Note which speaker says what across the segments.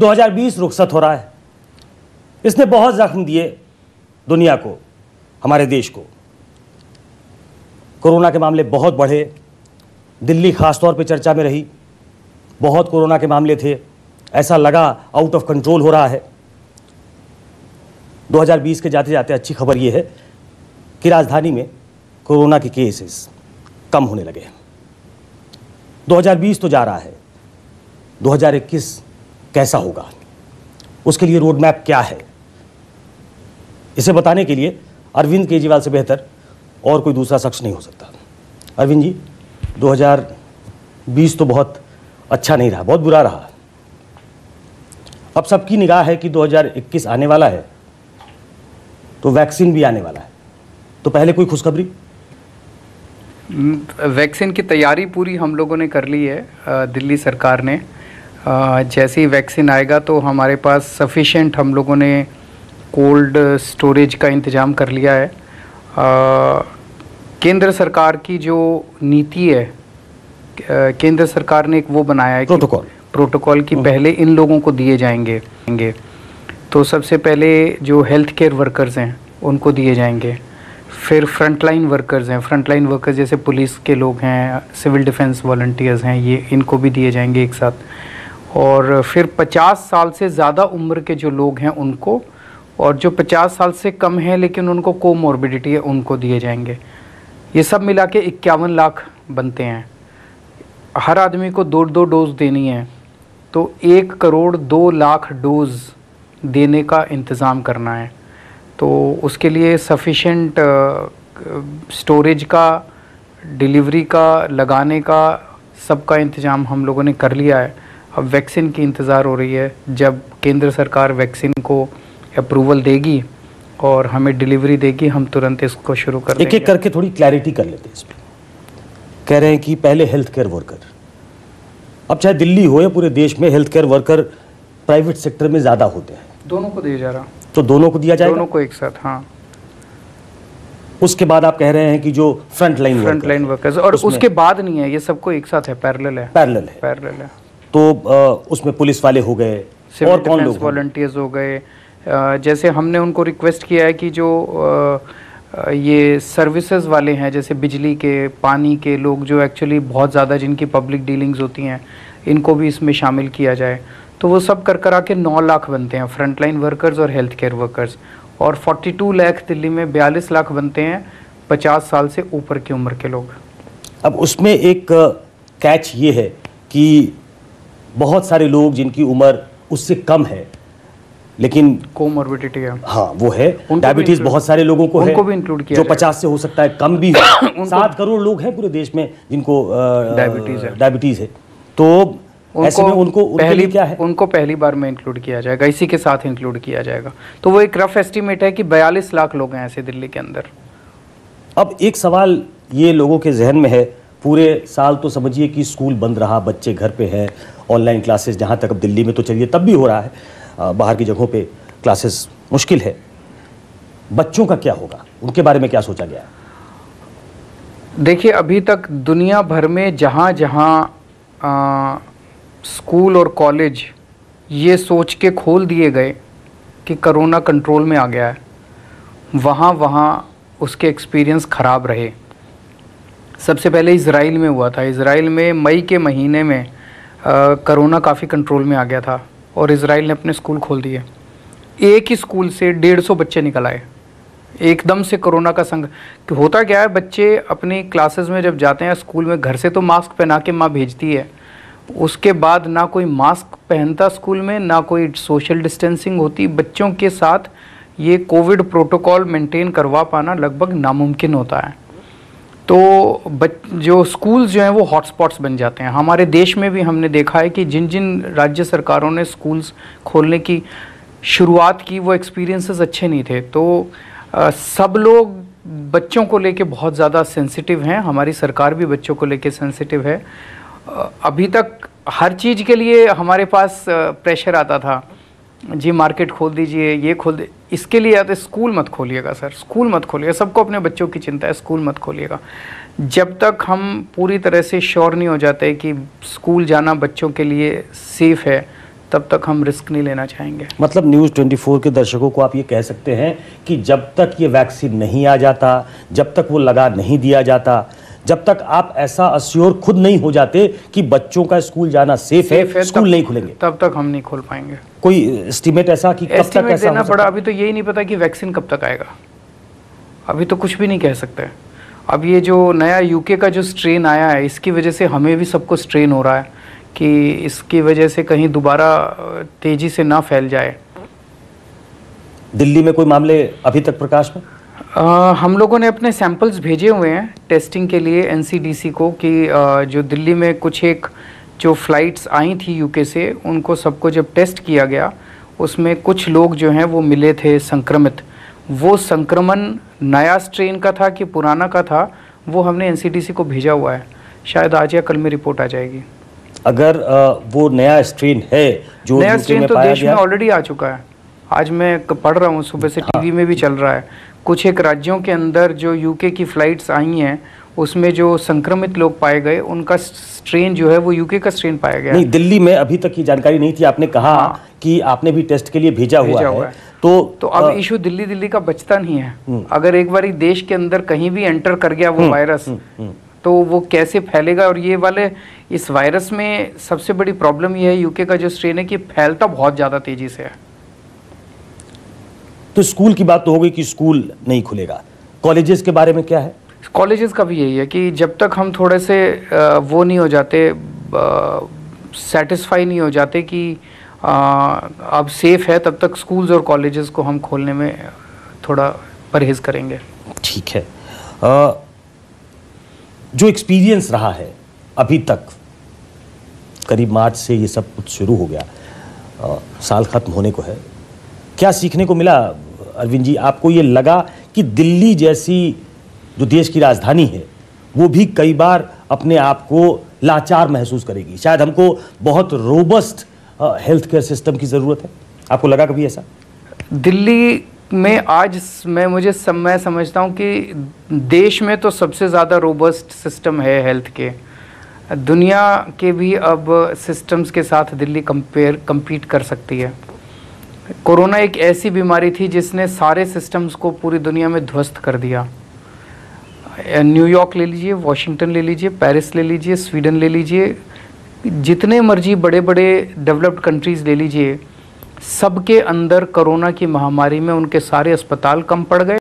Speaker 1: 2020 रुखसत हो रहा है। इसने बहुत जख्म दिए दुनिया को, हमारे देश को। कोरोना के मामले बहुत बढ़े, दिल्ली खास तौर पे चर्चा में रही, बहुत कोरोना के मामले थे, ऐसा लगा आउट ऑफ़ कंट्रोल हो रहा है। 2020 के जाते जाते अच्छी खबर यह है कि राजधानी में कोरोना के केसेस कम होने लगे हैं। 2020 तो जा रहा है 2021 कैसा होगा? उसके लिए रोड मैप क्या है? इसे बताने के लिए अरविंद केजरीवाल से बेहतर और कोई दूसरा शख्स नहीं हो सकता। अरविंद जी 2020 तो बहुत अच्छा नहीं रहा, बहुत बुरा रहा। अब सबकी निगाह है कि 2021 आने वाला है तो वैक्सीन भी आने वाला है। तो पहले कोई खुशखबरी?
Speaker 2: वैक्सीन की तैयारी पूरी हम लोगों ने कर ली है दिल्ली सरकार ने। जैसे ही वैक्सीन आएगा तो हमारे पास सफिशेंट हम लोगों ने कोल्ड स्टोरेज का इंतज़ाम कर लिया है। केंद्र सरकार की जो नीति है केंद्र सरकार ने एक वो बनाया है
Speaker 1: प्रोटोकॉल।
Speaker 2: प्रोटोकॉल की हम्म। पहले इन लोगों को दिए जाएँगे। तो सबसे पहले जो हेल्थ केयर वर्कर्स हैं उनको दिए जाएँगे। फिर फ्रंटलाइन वर्कर्स हैं। फ्रंटलाइन वर्कर्स जैसे पुलिस के लोग हैं सिविल डिफेंस वॉल्टियर्स हैं ये इनको भी दिए जाएँगे एक साथ। और फिर 50 साल से ज़्यादा उम्र के जो लोग हैं उनको, और जो 50 साल से कम हैं, लेकिन उनको कोमोर्बिडिटी है, उनको दिए जाएँगे। ये सब मिला के इक्यावन लाख बनते हैं। हर आदमी को दो दो डोज देनी है तो एक करोड़ दो लाख डोज देने का इंतज़ाम करना है। तो उसके लिए सफिशेंट स्टोरेज का डिलीवरी का, लगाने का, सबका इंतज़ाम हम लोगों ने कर लिया है। अब वैक्सीन की इंतज़ार हो रही है। जब केंद्र सरकार वैक्सीन को अप्रूवल देगी और हमें डिलीवरी देगी हम तुरंत इसको शुरू कर
Speaker 1: एक एक करके थोड़ी क्लैरिटी कर लेते हैं इस पर कह रहे हैं कि पहले हेल्थ केयर वर्कर अब चाहे दिल्ली हो या पूरे देश में health care worker private sector में ज़्यादा होते हैं।
Speaker 2: दोनों को दिया जा रहा।
Speaker 1: तो दोनों को दिया जाएगा?
Speaker 2: दोनों को एक साथ हाँ।
Speaker 1: उसके बाद आप कह रहे हैं कि जो front line
Speaker 2: front line workers और उसके बाद नहीं है ये सबको एक साथ है पैरेलल है।
Speaker 1: पैरेलल है।
Speaker 2: पैरेलल है।
Speaker 1: तो उसमें पुलिस वाले हो गए
Speaker 2: और कौन लोग वॉलंटियर्स हो गए। जैसे हमने उनको रिक्वेस्ट किया है कि जो ये सर्विसेज़ वाले हैं जैसे बिजली के पानी के लोग जो एक्चुअली बहुत ज़्यादा जिनकी पब्लिक डीलिंग्स होती हैं इनको भी इसमें शामिल किया जाए। तो वो सब कर करा के नौ लाख बनते हैं फ्रंटलाइन वर्कर्स और हेल्थ केयर वर्कर्स और 42 लाख दिल्ली में 42 लाख बनते हैं 50 साल से ऊपर की उम्र के लोग।
Speaker 1: अब उसमें एक कैच ये है कि बहुत सारे लोग जिनकी उम्र उससे कम है लेकिन
Speaker 2: कोमोर्बिडिटी है।
Speaker 1: हाँ वो है। डायबिटीज़ बहुत सारे लोगों को
Speaker 2: उनको है भी इंक्लूड किया
Speaker 1: जो पचास से हो सकता है कम भी हो। सात करोड़ लोग हैं पूरे देश में जिनको डायबिटीज़ है। डायबिटीज़ है। तो
Speaker 2: उनको, में उनको पहली क्या है? उनको पहली बार में इंक्लूड किया जाएगा इसी के साथ इंक्लूड किया जाएगा। तो वो एक रफ एस्टिमेट है कि 42 लाख लोग हैं ऐसे दिल्ली के अंदर।
Speaker 1: अब एक सवाल ये लोगों के जहन में है पूरे साल तो समझिए कि स्कूल बंद रहा बच्चे घर पे हैं ऑनलाइन क्लासेस जहाँ तक अब दिल्ली में तो चलिए, तब भी हो रहा है। बाहर की जगहों पे क्लासेस मुश्किल है। बच्चों का क्या होगा? उनके बारे में क्या सोचा गया
Speaker 2: देखिए, अभी तक दुनिया भर में जहाँ जहाँ स्कूल और कॉलेज ये सोच के खोल दिए गए कि करोना कंट्रोल में आ गया है, वहाँ वहाँ उसके एक्सपीरियंस ख़राब रहे। सबसे पहले इसराइल में हुआ था। इसराइल में मई के महीने में करोना काफ़ी कंट्रोल में आ गया था और इसराइल ने अपने स्कूल खोल दिए। एक ही स्कूल से डेढ़ सौ बच्चे निकल आए। एकदम से कोरोना का संग होता क्या है, बच्चे अपनी क्लासेस में जब जाते हैं स्कूल में घर से तो मास्क पहना के माँ भेजती है। उसके बाद ना कोई मास्क पहनता स्कूल में, ना कोई सोशल डिस्टेंसिंग होती। बच्चों के साथ ये कोविड प्रोटोकॉल मेंटेन करवा पाना लगभग नामुमकिन होता है। तो जो स्कूल्स जो हैं वो हॉटस्पॉट्स बन जाते हैं। हमारे देश में भी हमने देखा है कि जिन जिन राज्य सरकारों ने स्कूल्स खोलने की शुरुआत की वो एक्सपीरियंसेस अच्छे नहीं थे। तो आ, सब लोग बच्चों को लेके बहुत ज़्यादा सेंसिटिव हैं। हमारी सरकार भी बच्चों को लेके सेंसिटिव है। अभी तक हर चीज़ के लिए हमारे पास प्रेशर आता था। जी, मार्केट खोल दीजिए, ये खोल दे। इसके लिए आते स्कूल मत खोलिएगा, सर। स्कूल मत खोलिएगा। सबको अपने बच्चों की चिंता है, स्कूल मत खोलिएगा। जब तक हम पूरी तरह से श्योर नहीं हो जाते कि स्कूल जाना बच्चों के लिए सेफ़ है, तब तक हम रिस्क नहीं लेना चाहेंगे।
Speaker 1: मतलब न्यूज़ 24 के दर्शकों को आप ये कह सकते हैं कि जब तक ये वैक्सीन नहीं आ जाता, जब तक वो लगा नहीं दिया जाता जब तक आप ऐसा अश्योर खुद नहीं हो जाते कि बच्चों का स्कूल जाना सेफ़ है,
Speaker 2: है,
Speaker 1: स्कूल
Speaker 2: तब-
Speaker 1: नहीं खुलेंगे।
Speaker 2: तब तक हम नहीं खोल पाएँगे।
Speaker 1: कोई एस्टिमेट ऐसा कि कब तक ऐसा
Speaker 2: देना पड़ा। अभी तो यही नहीं पता कि वैक्सीन कब तक आएगा। अभी तो कुछ भी नहीं कह सकते। अब ये जो नया यूके का जो स्ट्रेन आया है इसकी वजह से हमें भी सबको स्ट्रेन हो रहा है कि इसकी वजह से कहीं दोबारा तेज़ी से ना फैल जाए।
Speaker 1: दिल्ली में कोई मामले अभी तक प्रकाश में?
Speaker 2: अ, हम लोगों ने अपने सैंपल्स भेजे हुए हैं टेस्टिंग के लिए एनसीडीसी को कि अ, जो दिल्ली में कुछ एक जो फ्लाइट्स आई थी यूके से उनको सबको जब टेस्ट किया गया उसमें कुछ लोग जो हैं वो मिले थे संक्रमित। वो संक्रमण नया स्ट्रेन का था कि पुराना का था वो हमने एनसीडीसी को भेजा हुआ है। शायद आज या कल में रिपोर्ट आ जाएगी।
Speaker 1: अगर अ, वो नया स्ट्रेन है जो
Speaker 2: नया स्ट्रेन तो देश में ऑलरेडी आ चुका है। आज मैं पढ़ रहा हूँ सुबह से टीवी में भी चल रहा है। कुछ एक राज्यों के अंदर जो यूके की फ्लाइट्स आई हैं उसमें जो संक्रमित लोग पाए गए उनका स्ट्रेन जो है वो यूके का स्ट्रेन पाया गया
Speaker 1: नहीं दिल्ली में अभी तक की जानकारी नहीं थी आपने कहा
Speaker 2: हाँ।
Speaker 1: कि आपने भी टेस्ट के लिए भेजा हुआ
Speaker 2: भेजा
Speaker 1: है
Speaker 2: हुआ है।
Speaker 1: तो
Speaker 2: तो अब इशू दिल्ली दिल्ली का बचता नहीं है
Speaker 1: हम्म।
Speaker 2: अगर एक बार देश के अंदर कहीं भी एंटर कर गया वो वायरस
Speaker 1: हम्म।
Speaker 2: तो वो कैसे फैलेगा और ये वाले इस वायरस में सबसे बड़ी प्रॉब्लम ये है यूके का जो स्ट्रेन है कि फैलता बहुत ज़्यादा तेज़ी से है
Speaker 1: तो स्कूल की बात तो हो गई कि स्कूल नहीं खुलेगा। कॉलेजेस के बारे में क्या है?
Speaker 2: कॉलेजेस का भी यही है कि जब तक हम थोड़े से वो नहीं हो जाते सेटिस्फाई नहीं हो जाते कि अब सेफ़ है तब तक स्कूल्स और कॉलेजेस को हम खोलने में थोड़ा परहेज करेंगे।
Speaker 1: ठीक है। अ, जो एक्सपीरियंस रहा है अभी तक करीब मार्च से ये सब कुछ शुरू हो गया। अ, साल खत्म होने को है। क्या सीखने को मिला अरविंद जी आपको ये लगा कि दिल्ली जैसी जो देश की राजधानी है वो भी कई बार अपने आप को लाचार महसूस करेगी? शायद हमको बहुत रोबस्ट हेल्थ केयर सिस्टम की ज़रूरत है। आपको लगा कभी ऐसा?
Speaker 2: दिल्ली में आज मैं मुझे सम, मैं समझता हूँ कि देश में तो सबसे ज़्यादा रोबस्ट सिस्टम है हेल्थ के। दुनिया के भी अब सिस्टम्स के साथ दिल्ली कंपेयर compete कर सकती है। कोरोना एक ऐसी बीमारी थी जिसने सारे सिस्टम्स को पूरी दुनिया में ध्वस्त कर दिया। न्यूयॉर्क ले लीजिए, वॉशिंगटन ले लीजिए, पेरिस ले लीजिए, स्वीडन ले लीजिए, जितने मर्ज़ी बड़े बड़े डेवलप्ड कंट्रीज़ ले लीजिए, सबके अंदर कोरोना की महामारी में उनके सारे अस्पताल कम पड़ गए,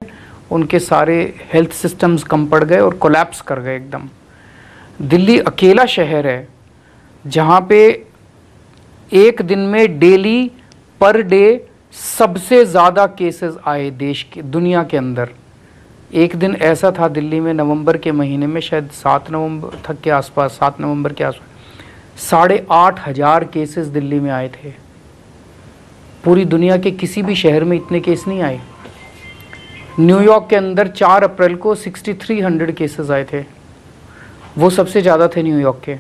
Speaker 2: उनके सारे हेल्थ सिस्टम्स कम पड़ गए और कोलैप्स कर गए एकदम। दिल्ली अकेला शहर है, जहाँ पे एक दिन में डेली पर डे सबसे ज़्यादा केसेस आए देश के, दुनिया के अंदर। एक दिन ऐसा था दिल्ली में, नवंबर के महीने में, शायद सात नवंबर तक के आसपास, सात नवंबर के आसपास, साढ़े आठ हज़ार केसेस दिल्ली में आए थे। पूरी दुनिया के किसी भी शहर में इतने केस नहीं आए। न्यूयॉर्क के अंदर चार अप्रैल को 6300 केसेस आए थे। वो सबसे ज़्यादा थे न्यूयॉर्क के।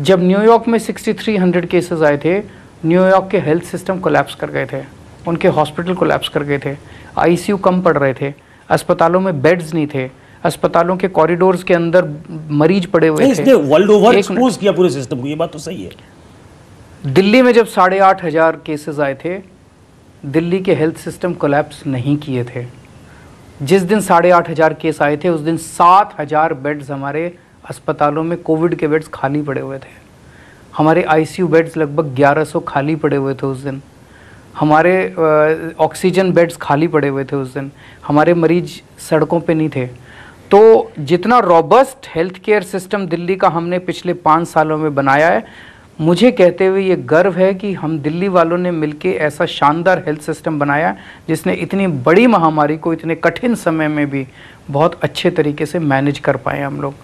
Speaker 2: जब न्यूयॉर्क में 6300 केसेस आए थे न्यूयॉर्क के हेल्थ सिस्टम कोलैप्स कर गए थे उनके हॉस्पिटल कोलैप्स कर गए थे आईसीयू कम पड़ रहे थे अस्पतालों में बेड्स नहीं थे अस्पतालों के कॉरिडोर्स के अंदर मरीज़ पड़े हुए थे।
Speaker 1: वर्ल्ड ओवर एक्सपोज किया पूरे सिस्टम को ये बात तो सही है।
Speaker 2: दिल्ली में जब साढ़े आठ हज़ार केसेस आए थे दिल्ली के हेल्थ सिस्टम कोलैप्स नहीं किए थे। जिस दिन साढ़े आठ हज़ार केस आए थे उस दिन सात हज़ार बेड्स हमारे अस्पतालों में कोविड के बेड्स खाली पड़े हुए थे। हमारे आईसीयू बेड्स लगभग 1100 खाली पड़े हुए थे उस दिन। हमारे ऑक्सीजन बेड्स खाली पड़े हुए थे उस दिन। हमारे मरीज़ सड़कों पे नहीं थे। तो जितना robust health care system Delhi का हमने पिछले पाँच सालों में बनाया है, मुझे कहते हुए ये गर्व है कि हम दिल्ली वालों ने मिलके ऐसा शानदार हेल्थ सिस्टम बनाया, जिसने इतनी बड़ी महामारी को इतने कठिन समय में भी बहुत अच्छे तरीके से मैनेज कर पाए हम लोग।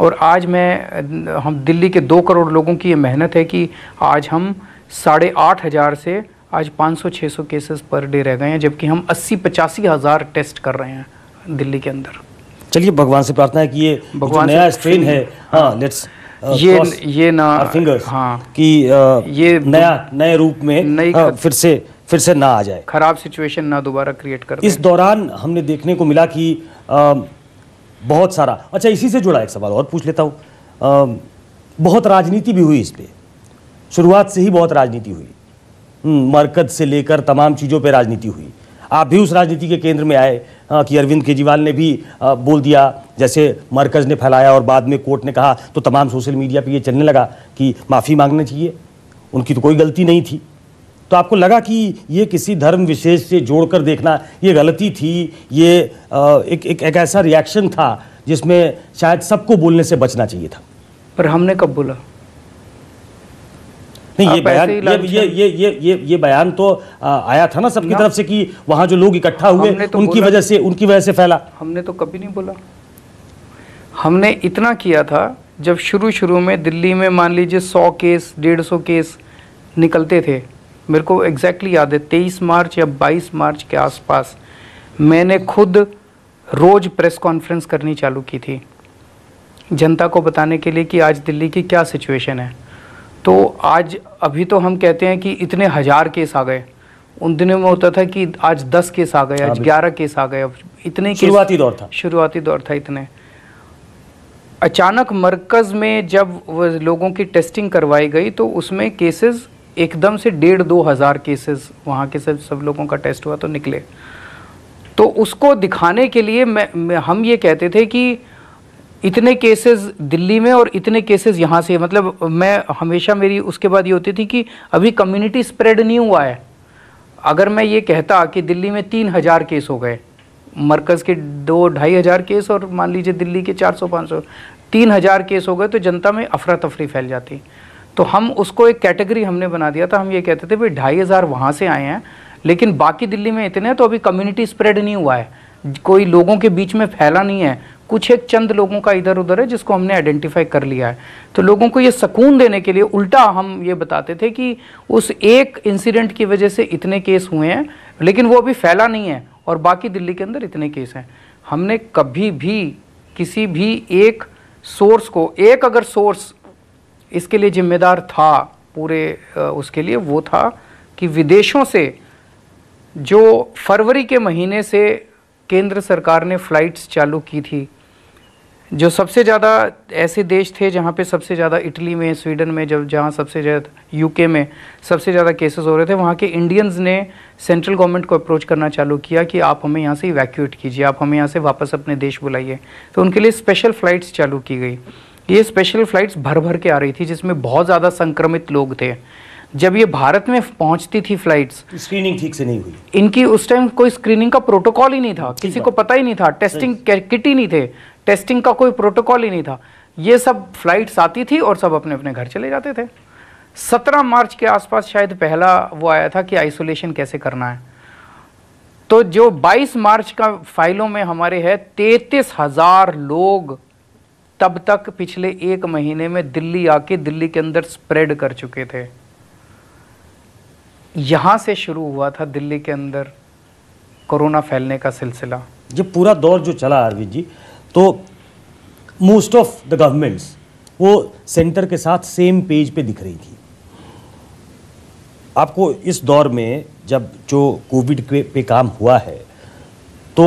Speaker 2: और आज मैं हम दिल्ली के दो करोड़ लोगों की ये मेहनत है कि आज हम साढ़े आठ हज़ार से आज 500-600 केसेस पर डे रह गए हैं जबकि हम अस्सी पचासी हज़ार टेस्ट कर रहे हैं दिल्ली के अंदर।
Speaker 1: चलिए भगवान से प्रार्थना है कि ये
Speaker 2: भगवान
Speaker 1: नया स्ट्रेन है हाँ लेट्स Uh,
Speaker 2: ये ये ना
Speaker 1: फिंगर्स
Speaker 2: हाँ।
Speaker 1: कि अ,
Speaker 2: ये
Speaker 1: नया नए रूप में
Speaker 2: नई
Speaker 1: हाँ, फिर से फिर से ना आ जाए।
Speaker 2: खराब सिचुएशन ना दोबारा क्रिएट कर
Speaker 1: इस दौरान हमने देखने को मिला कि अ, बहुत सारा। अच्छा इसी से जुड़ा एक सवाल और पूछ लेता हूँ। बहुत राजनीति भी हुई इस पर शुरुआत से ही बहुत राजनीति हुई। हम्म, मरकज से लेकर तमाम चीज़ों पर राजनीति हुई। आप भी उस राजनीति के केंद्र में आए हाँ, कि अरविंद केजरीवाल ने भी बोल दिया जैसे मरकज ने फैलाया और बाद में कोर्ट ने कहा तो तमाम सोशल मीडिया पे ये चलने लगा कि माफ़ी मांगना चाहिए। उनकी तो कोई गलती नहीं थी। तो आपको लगा कि ये किसी धर्म विशेष से जोड़कर देखना ये गलती थी ये एक, एक एक ऐसा रिएक्शन था जिसमें शायद सबको बोलने से बचना चाहिए था।
Speaker 2: पर हमने कब बोला?
Speaker 1: नहीं ये बयान ये ये ये ये ये ये बयान तो आ, आया था ना सबकी तरफ़ से कि वहाँ जो लोग इकट्ठा हुए
Speaker 2: तो
Speaker 1: उनकी वजह से उनकी वजह से फैला।
Speaker 2: हमने तो कभी नहीं बोला। हमने इतना किया था जब शुरू शुरू में दिल्ली में मान लीजिए सौ केस डेढ़ सौ केस निकलते थे मेरे को एग्जैक्टली exactly याद है तेईस मार्च या बाईस मार्च के आसपास मैंने खुद रोज प्रेस कॉन्फ्रेंस करनी चालू की थी। जनता को बताने के लिए कि आज दिल्ली की क्या सिचुएशन है। तो आज अभी तो हम कहते हैं कि इतने हज़ार केस आ गए। उन दिनों में होता था कि आज दस केस आ गए
Speaker 1: हाँ,
Speaker 2: आज ग्यारह केस आ गए। अब इतने
Speaker 1: शुरुआती दौर था।
Speaker 2: शुरुआती दौर था इतने। अचानक मरकज में जब लोगों की टेस्टिंग करवाई गई तो उसमें केसेस एकदम से डेढ़ दो हज़ार केसेस वहाँ के सब सब लोगों का टेस्ट हुआ तो निकले। तो उसको दिखाने के लिए मैं, मैं हम ये कहते थे कि इतने केसेस दिल्ली में और इतने केसेस यहाँ से मतलब मैं हमेशा मेरी उसके बाद ये होती थी कि अभी कम्युनिटी स्प्रेड नहीं हुआ है। अगर मैं ये कहता कि दिल्ली में तीन हज़ार केस हो गए मरकज़ के दो ढाई हज़ार केस और मान लीजिए दिल्ली के चार सौ पाँच सौ तीन हज़ार केस हो गए तो जनता में अफरा तफरी फैल जाती। तो हम उसको एक कैटेगरी हमने बना दिया था। हम ये कहते थे, भाई, ढाई हज़ार वहाँ से आए हैं, लेकिन बाकी दिल्ली में इतने तो अभी कम्युनिटी स्प्रेड नहीं हुआ है। कोई लोगों के बीच में फैला नहीं है। कुछ एक चंद लोगों का इधर उधर है जिसको हमने आइडेंटिफाई कर लिया है। तो लोगों को ये सुकून देने के लिए उल्टा हम ये बताते थे कि उस एक इंसिडेंट की वजह से इतने केस हुए हैं, लेकिन वो अभी फैला नहीं है और बाकी दिल्ली के अंदर इतने केस हैं। हमने कभी भी किसी भी एक सोर्स को, एक अगर सोर्स इसके लिए जिम्मेदार था, पूरे उसके लिए वो था कि विदेशों से जो फरवरी के महीने से केंद्र सरकार ने फ़्लाइट्स चालू की थी, जो सबसे ज़्यादा ऐसे देश थे जहाँ पे सबसे ज़्यादा इटली में, स्वीडन में, जब जहाँ सबसे ज़्यादा यूके में सबसे ज़्यादा केसेस हो रहे थे, वहाँ के इंडियंस ने सेंट्रल गवर्नमेंट को अप्रोच करना चालू किया कि आप हमें यहाँ से इवैक्यूएट कीजिए, आप हमें यहाँ से वापस अपने देश बुलाइए। तो उनके लिए स्पेशल फ़्लाइट्स चालू की गई। ये स्पेशल फ़्लाइट्स भर भर के आ रही थी जिसमें बहुत ज़्यादा संक्रमित लोग थे। जब ये भारत में पहुँचती थी फ़्लाइट्स
Speaker 1: स्क्रीनिंग ठीक से नहीं हुई।
Speaker 2: इनकी उस टाइम कोई स्क्रीनिंग का प्रोटोकॉल ही नहीं था। किसी को पता ही नहीं था। टेस्टिंग किट ही नहीं थे। टेस्टिंग का कोई प्रोटोकॉल ही नहीं था। ये सब फ्लाइट्स आती थी और सब अपने अपने घर चले जाते थे। सत्रह मार्च के आसपास शायद पहला वो आया था कि आइसोलेशन कैसे करना है। तो जो 22 मार्च का फाइलों में हमारे है तैतीस हज़ार लोग तब तक पिछले एक महीने में दिल्ली आके दिल्ली के अंदर स्प्रेड कर चुके थे। यहाँ से शुरू हुआ था दिल्ली के अंदर कोरोना फैलने का सिलसिला।
Speaker 1: जब पूरा दौर जो चला अरविंद जी तो मोस्ट ऑफ़ द गवर्नमेंट्स वो सेंटर के साथ सेम पेज पे दिख रही थी। आपको इस दौर में जब जो कोविड पे काम हुआ है तो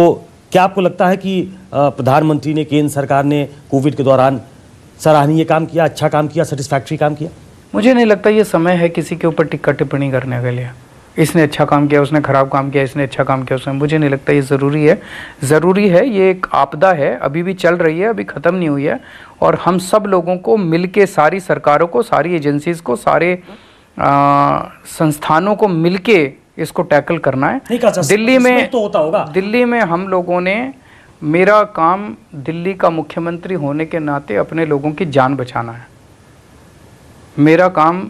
Speaker 1: क्या आपको लगता है कि प्रधानमंत्री ने केंद्र सरकार ने कोविड के दौरान सराहनीय काम किया अच्छा काम किया सेटिस्फैक्ट्री काम किया?
Speaker 2: मुझे नहीं लगता ये समय है किसी के ऊपर टिक्का टिप्पणी करने के लिए। इसने अच्छा काम किया उसने खराब काम किया इसने अच्छा काम किया उसने। मुझे नहीं लगता ये ज़रूरी है। ज़रूरी है ये एक आपदा है अभी भी चल रही है अभी ख़त्म नहीं हुई है। और हम सब लोगों को मिलके सारी सरकारों को सारी एजेंसीज को सारे आ, संस्थानों को मिलके इसको टैकल करना है। दिल्ली में
Speaker 1: तो होता होगा।
Speaker 2: दिल्ली में हम लोगों ने मेरा काम दिल्ली का मुख्यमंत्री होने के नाते अपने लोगों की जान बचाना है। मेरा काम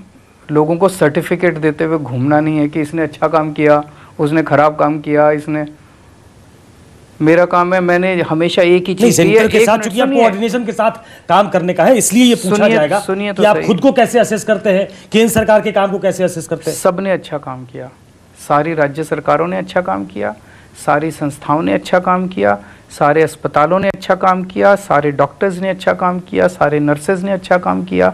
Speaker 2: लोगों को सर्टिफिकेट देते हुए घूमना नहीं है कि इसने अच्छा काम किया उसने खराब काम किया इसने मेरा काम है मैंने हमेशा एक ही चीज़ की
Speaker 1: साथ चूँकि आप
Speaker 2: सुनिए।
Speaker 1: कोऑर्डिनेशन के साथ काम करने का है इसलिए ये पूछा जाएगा
Speaker 2: सुनिए तो
Speaker 1: कि आप खुद को कैसे असेस करते हैं केंद्र सरकार के काम को कैसे असेस करते हैं?
Speaker 2: सबने अच्छा काम किया। सारी राज्य सरकारों ने अच्छा काम किया सारी संस्थाओं ने अच्छा काम किया सारे अस्पतालों ने अच्छा काम किया सारे डॉक्टर्स ने अच्छा काम किया सारे नर्सेज ने अच्छा काम किया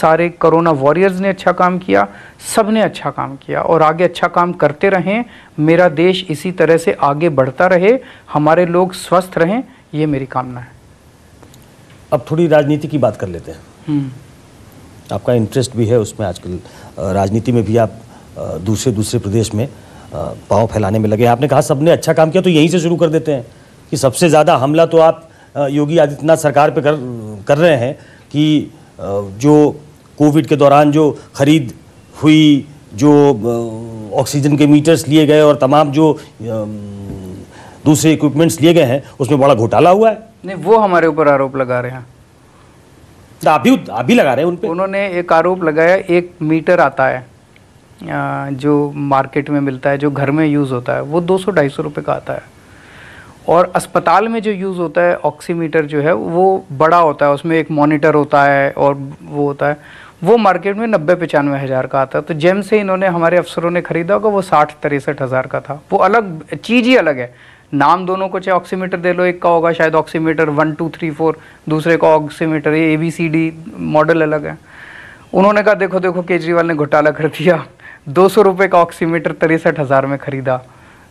Speaker 2: सारे कोरोना वॉरियर्स ने अच्छा काम किया सबने अच्छा काम किया और आगे अच्छा काम करते रहें। मेरा देश इसी तरह से आगे बढ़ता रहे हमारे लोग स्वस्थ रहें ये मेरी कामना है।
Speaker 1: अब थोड़ी राजनीति की बात कर लेते हैं।
Speaker 2: हम्म,
Speaker 1: आपका इंटरेस्ट भी है उसमें आजकल राजनीति में भी आप दूसरे दूसरे प्रदेश में पाँव फैलाने में लगे। आपने कहा सबने अच्छा काम किया तो यहीं से शुरू कर देते हैं कि सबसे ज़्यादा हमला तो आप योगी आदित्यनाथ सरकार पर कर कर रहे हैं कि जो कोविड के दौरान जो खरीद हुई जो ऑक्सीजन के मीटर्स लिए गए और तमाम जो दूसरे इक्विपमेंट्स लिए गए हैं उसमें बड़ा घोटाला हुआ है।
Speaker 2: नहीं वो हमारे ऊपर आरोप लगा रहे हैं।
Speaker 1: तो आप भी आप भी लगा रहे हैं उन पे।
Speaker 2: उन्होंने एक आरोप लगाया एक मीटर आता है। जो मार्केट में मिलता है, जो घर में यूज़ होता है, वो 200 ढाई सौ रुपये का आता है। और अस्पताल में जो यूज़ होता है, ऑक्सीमीटर जो है, वो बड़ा होता है, उसमें एक मॉनिटर होता है और वो होता है, वो मार्केट में नब्बे, पचानवे हज़ार का आता है। तो जेम से इन्होंने, हमारे अफसरों ने खरीदा होगा, वो साठ, तिरसठ हज़ार का था। वो अलग, चीज़ ही अलग है। नाम दोनों को चाहे ऑक्सीमीटर दे लो, एक का होगा शायद oximeter one, two, three, four, दूसरे का oximeter, A, B, C, D, model अलग है। उन्होंने कहा, देखो देखो, केजरीवाल ने घोटाला कर दिया। दो सौ रुपये का ऑक्सीमीटर तिरसठ हज़ार में खरीदा।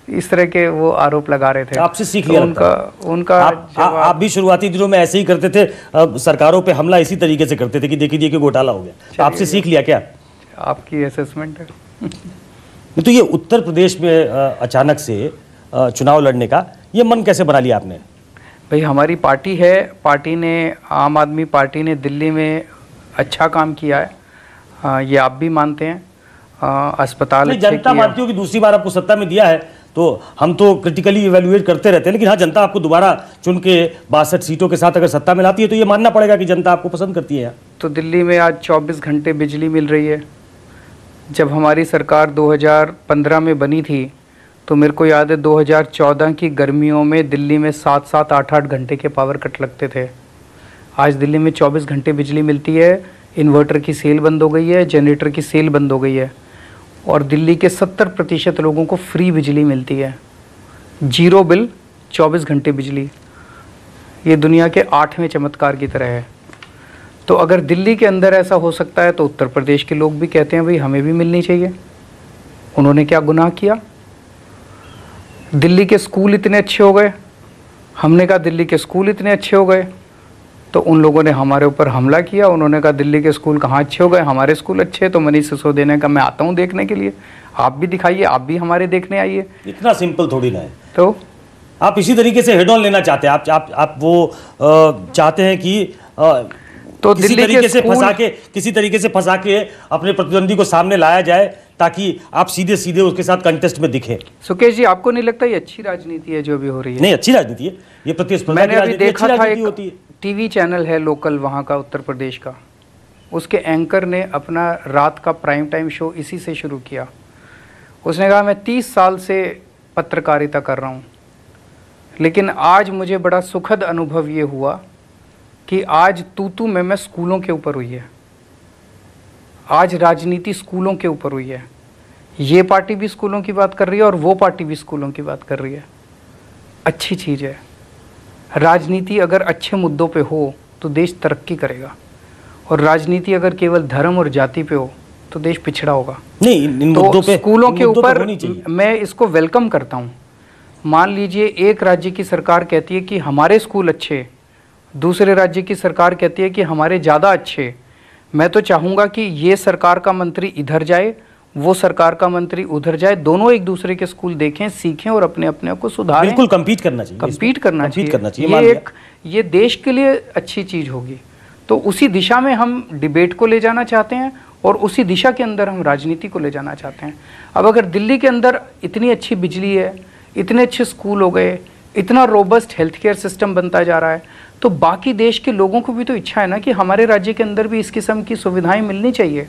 Speaker 2: इस तरह के वो आरोप लगा रहे थे।
Speaker 1: आपसे सीख
Speaker 2: तो
Speaker 1: लिया
Speaker 2: उनका उनका
Speaker 1: आप, आ, आप भी शुरुआती दिनों में ऐसे ही करते थे अब सरकारों पे हमला इसी तरीके से करते थे कि देखिए देखिए घोटाला हो गया। तो आपसे सीख लिया क्या?
Speaker 2: आपकी असेसमेंट है।
Speaker 1: तो ये उत्तर प्रदेश में अचानक से चुनाव लड़ने का ये मन कैसे बना लिया आपने?
Speaker 2: भाई हमारी पार्टी है। पार्टी ने आम आदमी पार्टी ने दिल्ली में अच्छा काम किया है। ये आप भी मानते हैं। आ, अस्पताल
Speaker 1: जनता मानती हो कि दूसरी बार आपको सत्ता में दिया है तो हम तो क्रिटिकली इवेल्युएट करते रहते हैं लेकिन हाँ जनता आपको दोबारा चुन के बासठ सीटों के साथ अगर सत्ता में लाती है तो ये मानना पड़ेगा कि जनता आपको पसंद करती है
Speaker 2: तो दिल्ली में आज 24 घंटे बिजली मिल रही है। जब हमारी सरकार 2015 में बनी थी तो मेरे को याद है 2014 की गर्मियों में दिल्ली में सात सात आठ आठ घंटे के पावर कट लगते थे। आज दिल्ली में 24 घंटे बिजली मिलती है इन्वर्टर की सेल बंद हो गई है जनरेटर की सेल बंद हो गई है। और दिल्ली के 70 प्रतिशत लोगों को फ्री बिजली मिलती है। ज़ीरो बिल 24 घंटे बिजली। ये दुनिया के आठवें चमत्कार की तरह है। तो अगर दिल्ली के अंदर ऐसा हो सकता है तो उत्तर प्रदेश के लोग भी कहते हैं, भाई, हमें भी मिलनी चाहिए। उन्होंने क्या गुनाह किया? दिल्ली के स्कूल इतने अच्छे हो गए। हमने कहा, दिल्ली के स्कूल इतने अच्छे हो गए। तो उन लोगों ने हमारे ऊपर हमला किया। उन्होंने कहा दिल्ली के स्कूल कहाँ अच्छे हो गए? हमारे स्कूल अच्छे हैं तो मनीष सिसोदिया ने कहा मैं आता हूँ देखने के लिए। आप भी दिखाइए आप भी हमारे देखने आइए।
Speaker 1: इतना सिंपल थोड़ी ना है।
Speaker 2: तो?
Speaker 1: आप इसी तरीके से हेड ऑन लेना चाहते हैं। आप आप आप वो चाहते हैं कि
Speaker 2: तो
Speaker 1: किसी
Speaker 2: दिल्ली के
Speaker 1: तरीके से फंसा के किसी तरीके से फंसा के अपने प्रतिद्वंदी को सामने लाया जाए ताकि आप सीधे सीधे उसके साथ कंटेस्ट में दिखे।
Speaker 2: सुकेश जी आपको नहीं लगता ये अच्छी राजनीति है जो भी हो रही है?
Speaker 1: नहीं अच्छी राजनीति है। ये प्रतिस्पर्धा
Speaker 2: मैंने अभी
Speaker 1: राजनीति अच्छी
Speaker 2: देखा था
Speaker 1: राजनीति होती है।
Speaker 2: एक टीवी चैनल है लोकल वहाँ का, उत्तर प्रदेश का। उसके एंकर ने अपना रात का प्राइम टाइम शो इसी से शुरू किया। उसने कहा, मैं तीस साल से पत्रकारिता कर रहा हूँ। लेकिन आज मुझे बड़ा सुखद अनुभव ये हुआ कि आज तूतू में मैं स्कूलों के ऊपर हुई है। आज राजनीति स्कूलों के ऊपर हुई है। ये पार्टी भी स्कूलों की बात कर रही है और वो पार्टी भी स्कूलों की बात कर रही है। अच्छी चीज़ है। राजनीति अगर अच्छे मुद्दों पे हो तो देश तरक्की करेगा। और राजनीति अगर केवल धर्म और जाति पे हो तो देश पिछड़ा होगा।
Speaker 1: नहीं इन इन
Speaker 2: तो
Speaker 1: मुद्दों पे
Speaker 2: स्कूलों के ऊपर मैं इसको वेलकम करता हूँ। मान लीजिए एक राज्य की सरकार कहती है कि हमारे स्कूल अच्छे दूसरे राज्य की सरकार कहती है कि हमारे ज़्यादा अच्छे। मैं तो चाहूँगा कि ये सरकार का मंत्री इधर जाए वो सरकार का मंत्री उधर जाए दोनों एक दूसरे के स्कूल देखें सीखें और अपने अपने को सुधारें।
Speaker 1: बिल्कुल compete करना चाहिए
Speaker 2: compete करना चाहिए।
Speaker 1: करना चाहिए
Speaker 2: ये एक ये देश के लिए अच्छी चीज़ होगी। तो उसी दिशा में हम डिबेट को ले जाना चाहते हैं और उसी दिशा के अंदर हम राजनीति को ले जाना चाहते हैं। अब अगर दिल्ली के अंदर इतनी अच्छी बिजली है इतने अच्छे स्कूल हो गए इतना रोबस्ट हेल्थ केयर सिस्टम बनता जा रहा है तो बाकी देश के लोगों को भी तो इच्छा है ना कि हमारे राज्य के अंदर भी इस किस्म की सुविधाएँ मिलनी चाहिए।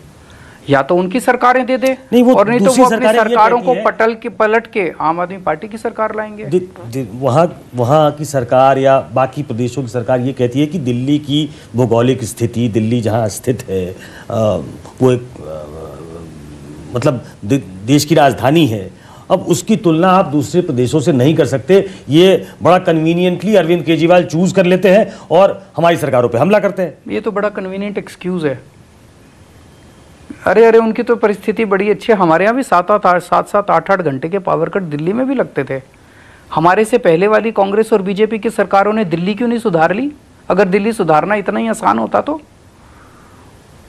Speaker 2: या तो उनकी सरकारें दे दे
Speaker 1: नहीं, वो
Speaker 2: और नहीं तो वो अपनी
Speaker 1: सरकारों
Speaker 2: को पटल के पलट के आम आदमी पार्टी की सरकार लाएँगे।
Speaker 1: वहाँ वहाँ की सरकार या बाकी प्रदेशों की सरकार ये कहती है कि दिल्ली की भौगोलिक स्थिति दिल्ली जहाँ स्थित है अ, वो एक अ, मतलब दे- देश की राजधानी है। अब उसकी तुलना आप दूसरे प्रदेशों से नहीं कर सकते। ये बड़ा कन्वीनियंटली अरविंद केजरीवाल चूज़ कर लेते हैं और हमारी सरकारों पे हमला करते हैं।
Speaker 2: ये तो बड़ा कन्वीनियंट एक्सक्यूज है। अरे अरे, उनकी तो परिस्थिति बड़ी अच्छी है। हमारे यहाँ भी सात आठ आठ, सात सात, आठ आठ घंटे के पावर कट दिल्ली में भी लगते थे। हमारे से पहले वाली कांग्रेस और बीजेपी की सरकारों ने दिल्ली क्यों नहीं सुधार ली? अगर दिल्ली सुधारना इतना ही आसान होता तो?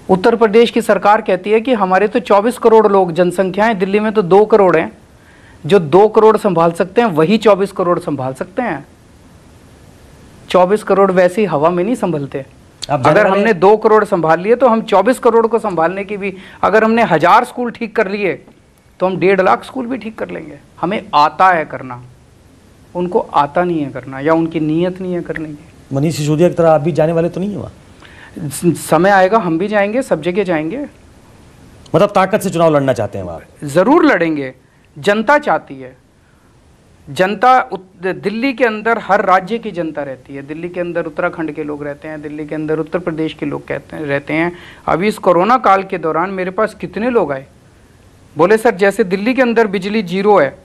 Speaker 2: उत्तर प्रदेश की सरकार कहती है कि हमारे तो 24 करोड़ लोग जनसंख्या है दिल्ली में तो दो करोड़ हैं। जो दो करोड़ संभाल सकते हैं, वही 24 करोड़ संभाल सकते हैं। 24 करोड़ वैसे ही हवा में नहीं संभलते। अगर हमने दो करोड़ संभाल लिए तो हम 24 करोड़ को संभालने की भी अगर हमने हज़ार स्कूल ठीक कर लिए तो हम डेढ़ लाख स्कूल भी ठीक कर लेंगे। हमें आता है करना। उनको आता नहीं है करना या उनकी नीयत नहीं है करने की।
Speaker 1: मनीष सिसोदिया की तरह आप भी जाने वाले तो नहीं है वहाँ?
Speaker 2: समय आएगा हम भी जाएँगे सब जगह जाएँगे।
Speaker 1: मतलब ताकत से चुनाव लड़ना चाहते हैं वहाँ
Speaker 2: ज़रूर लड़ेंगे। जनता चाहती है। जनता दिल्ली के अंदर हर राज्य की जनता रहती है। दिल्ली के अंदर उत्तराखंड के लोग रहते हैं, दिल्ली के अंदर उत्तर प्रदेश के लोग कहते हैं, रहते हैं। अभी इस कोरोना काल के दौरान मेरे पास कितने लोग आए? बोले, सर, जैसे दिल्ली के अंदर बिजली ज़ीरो है,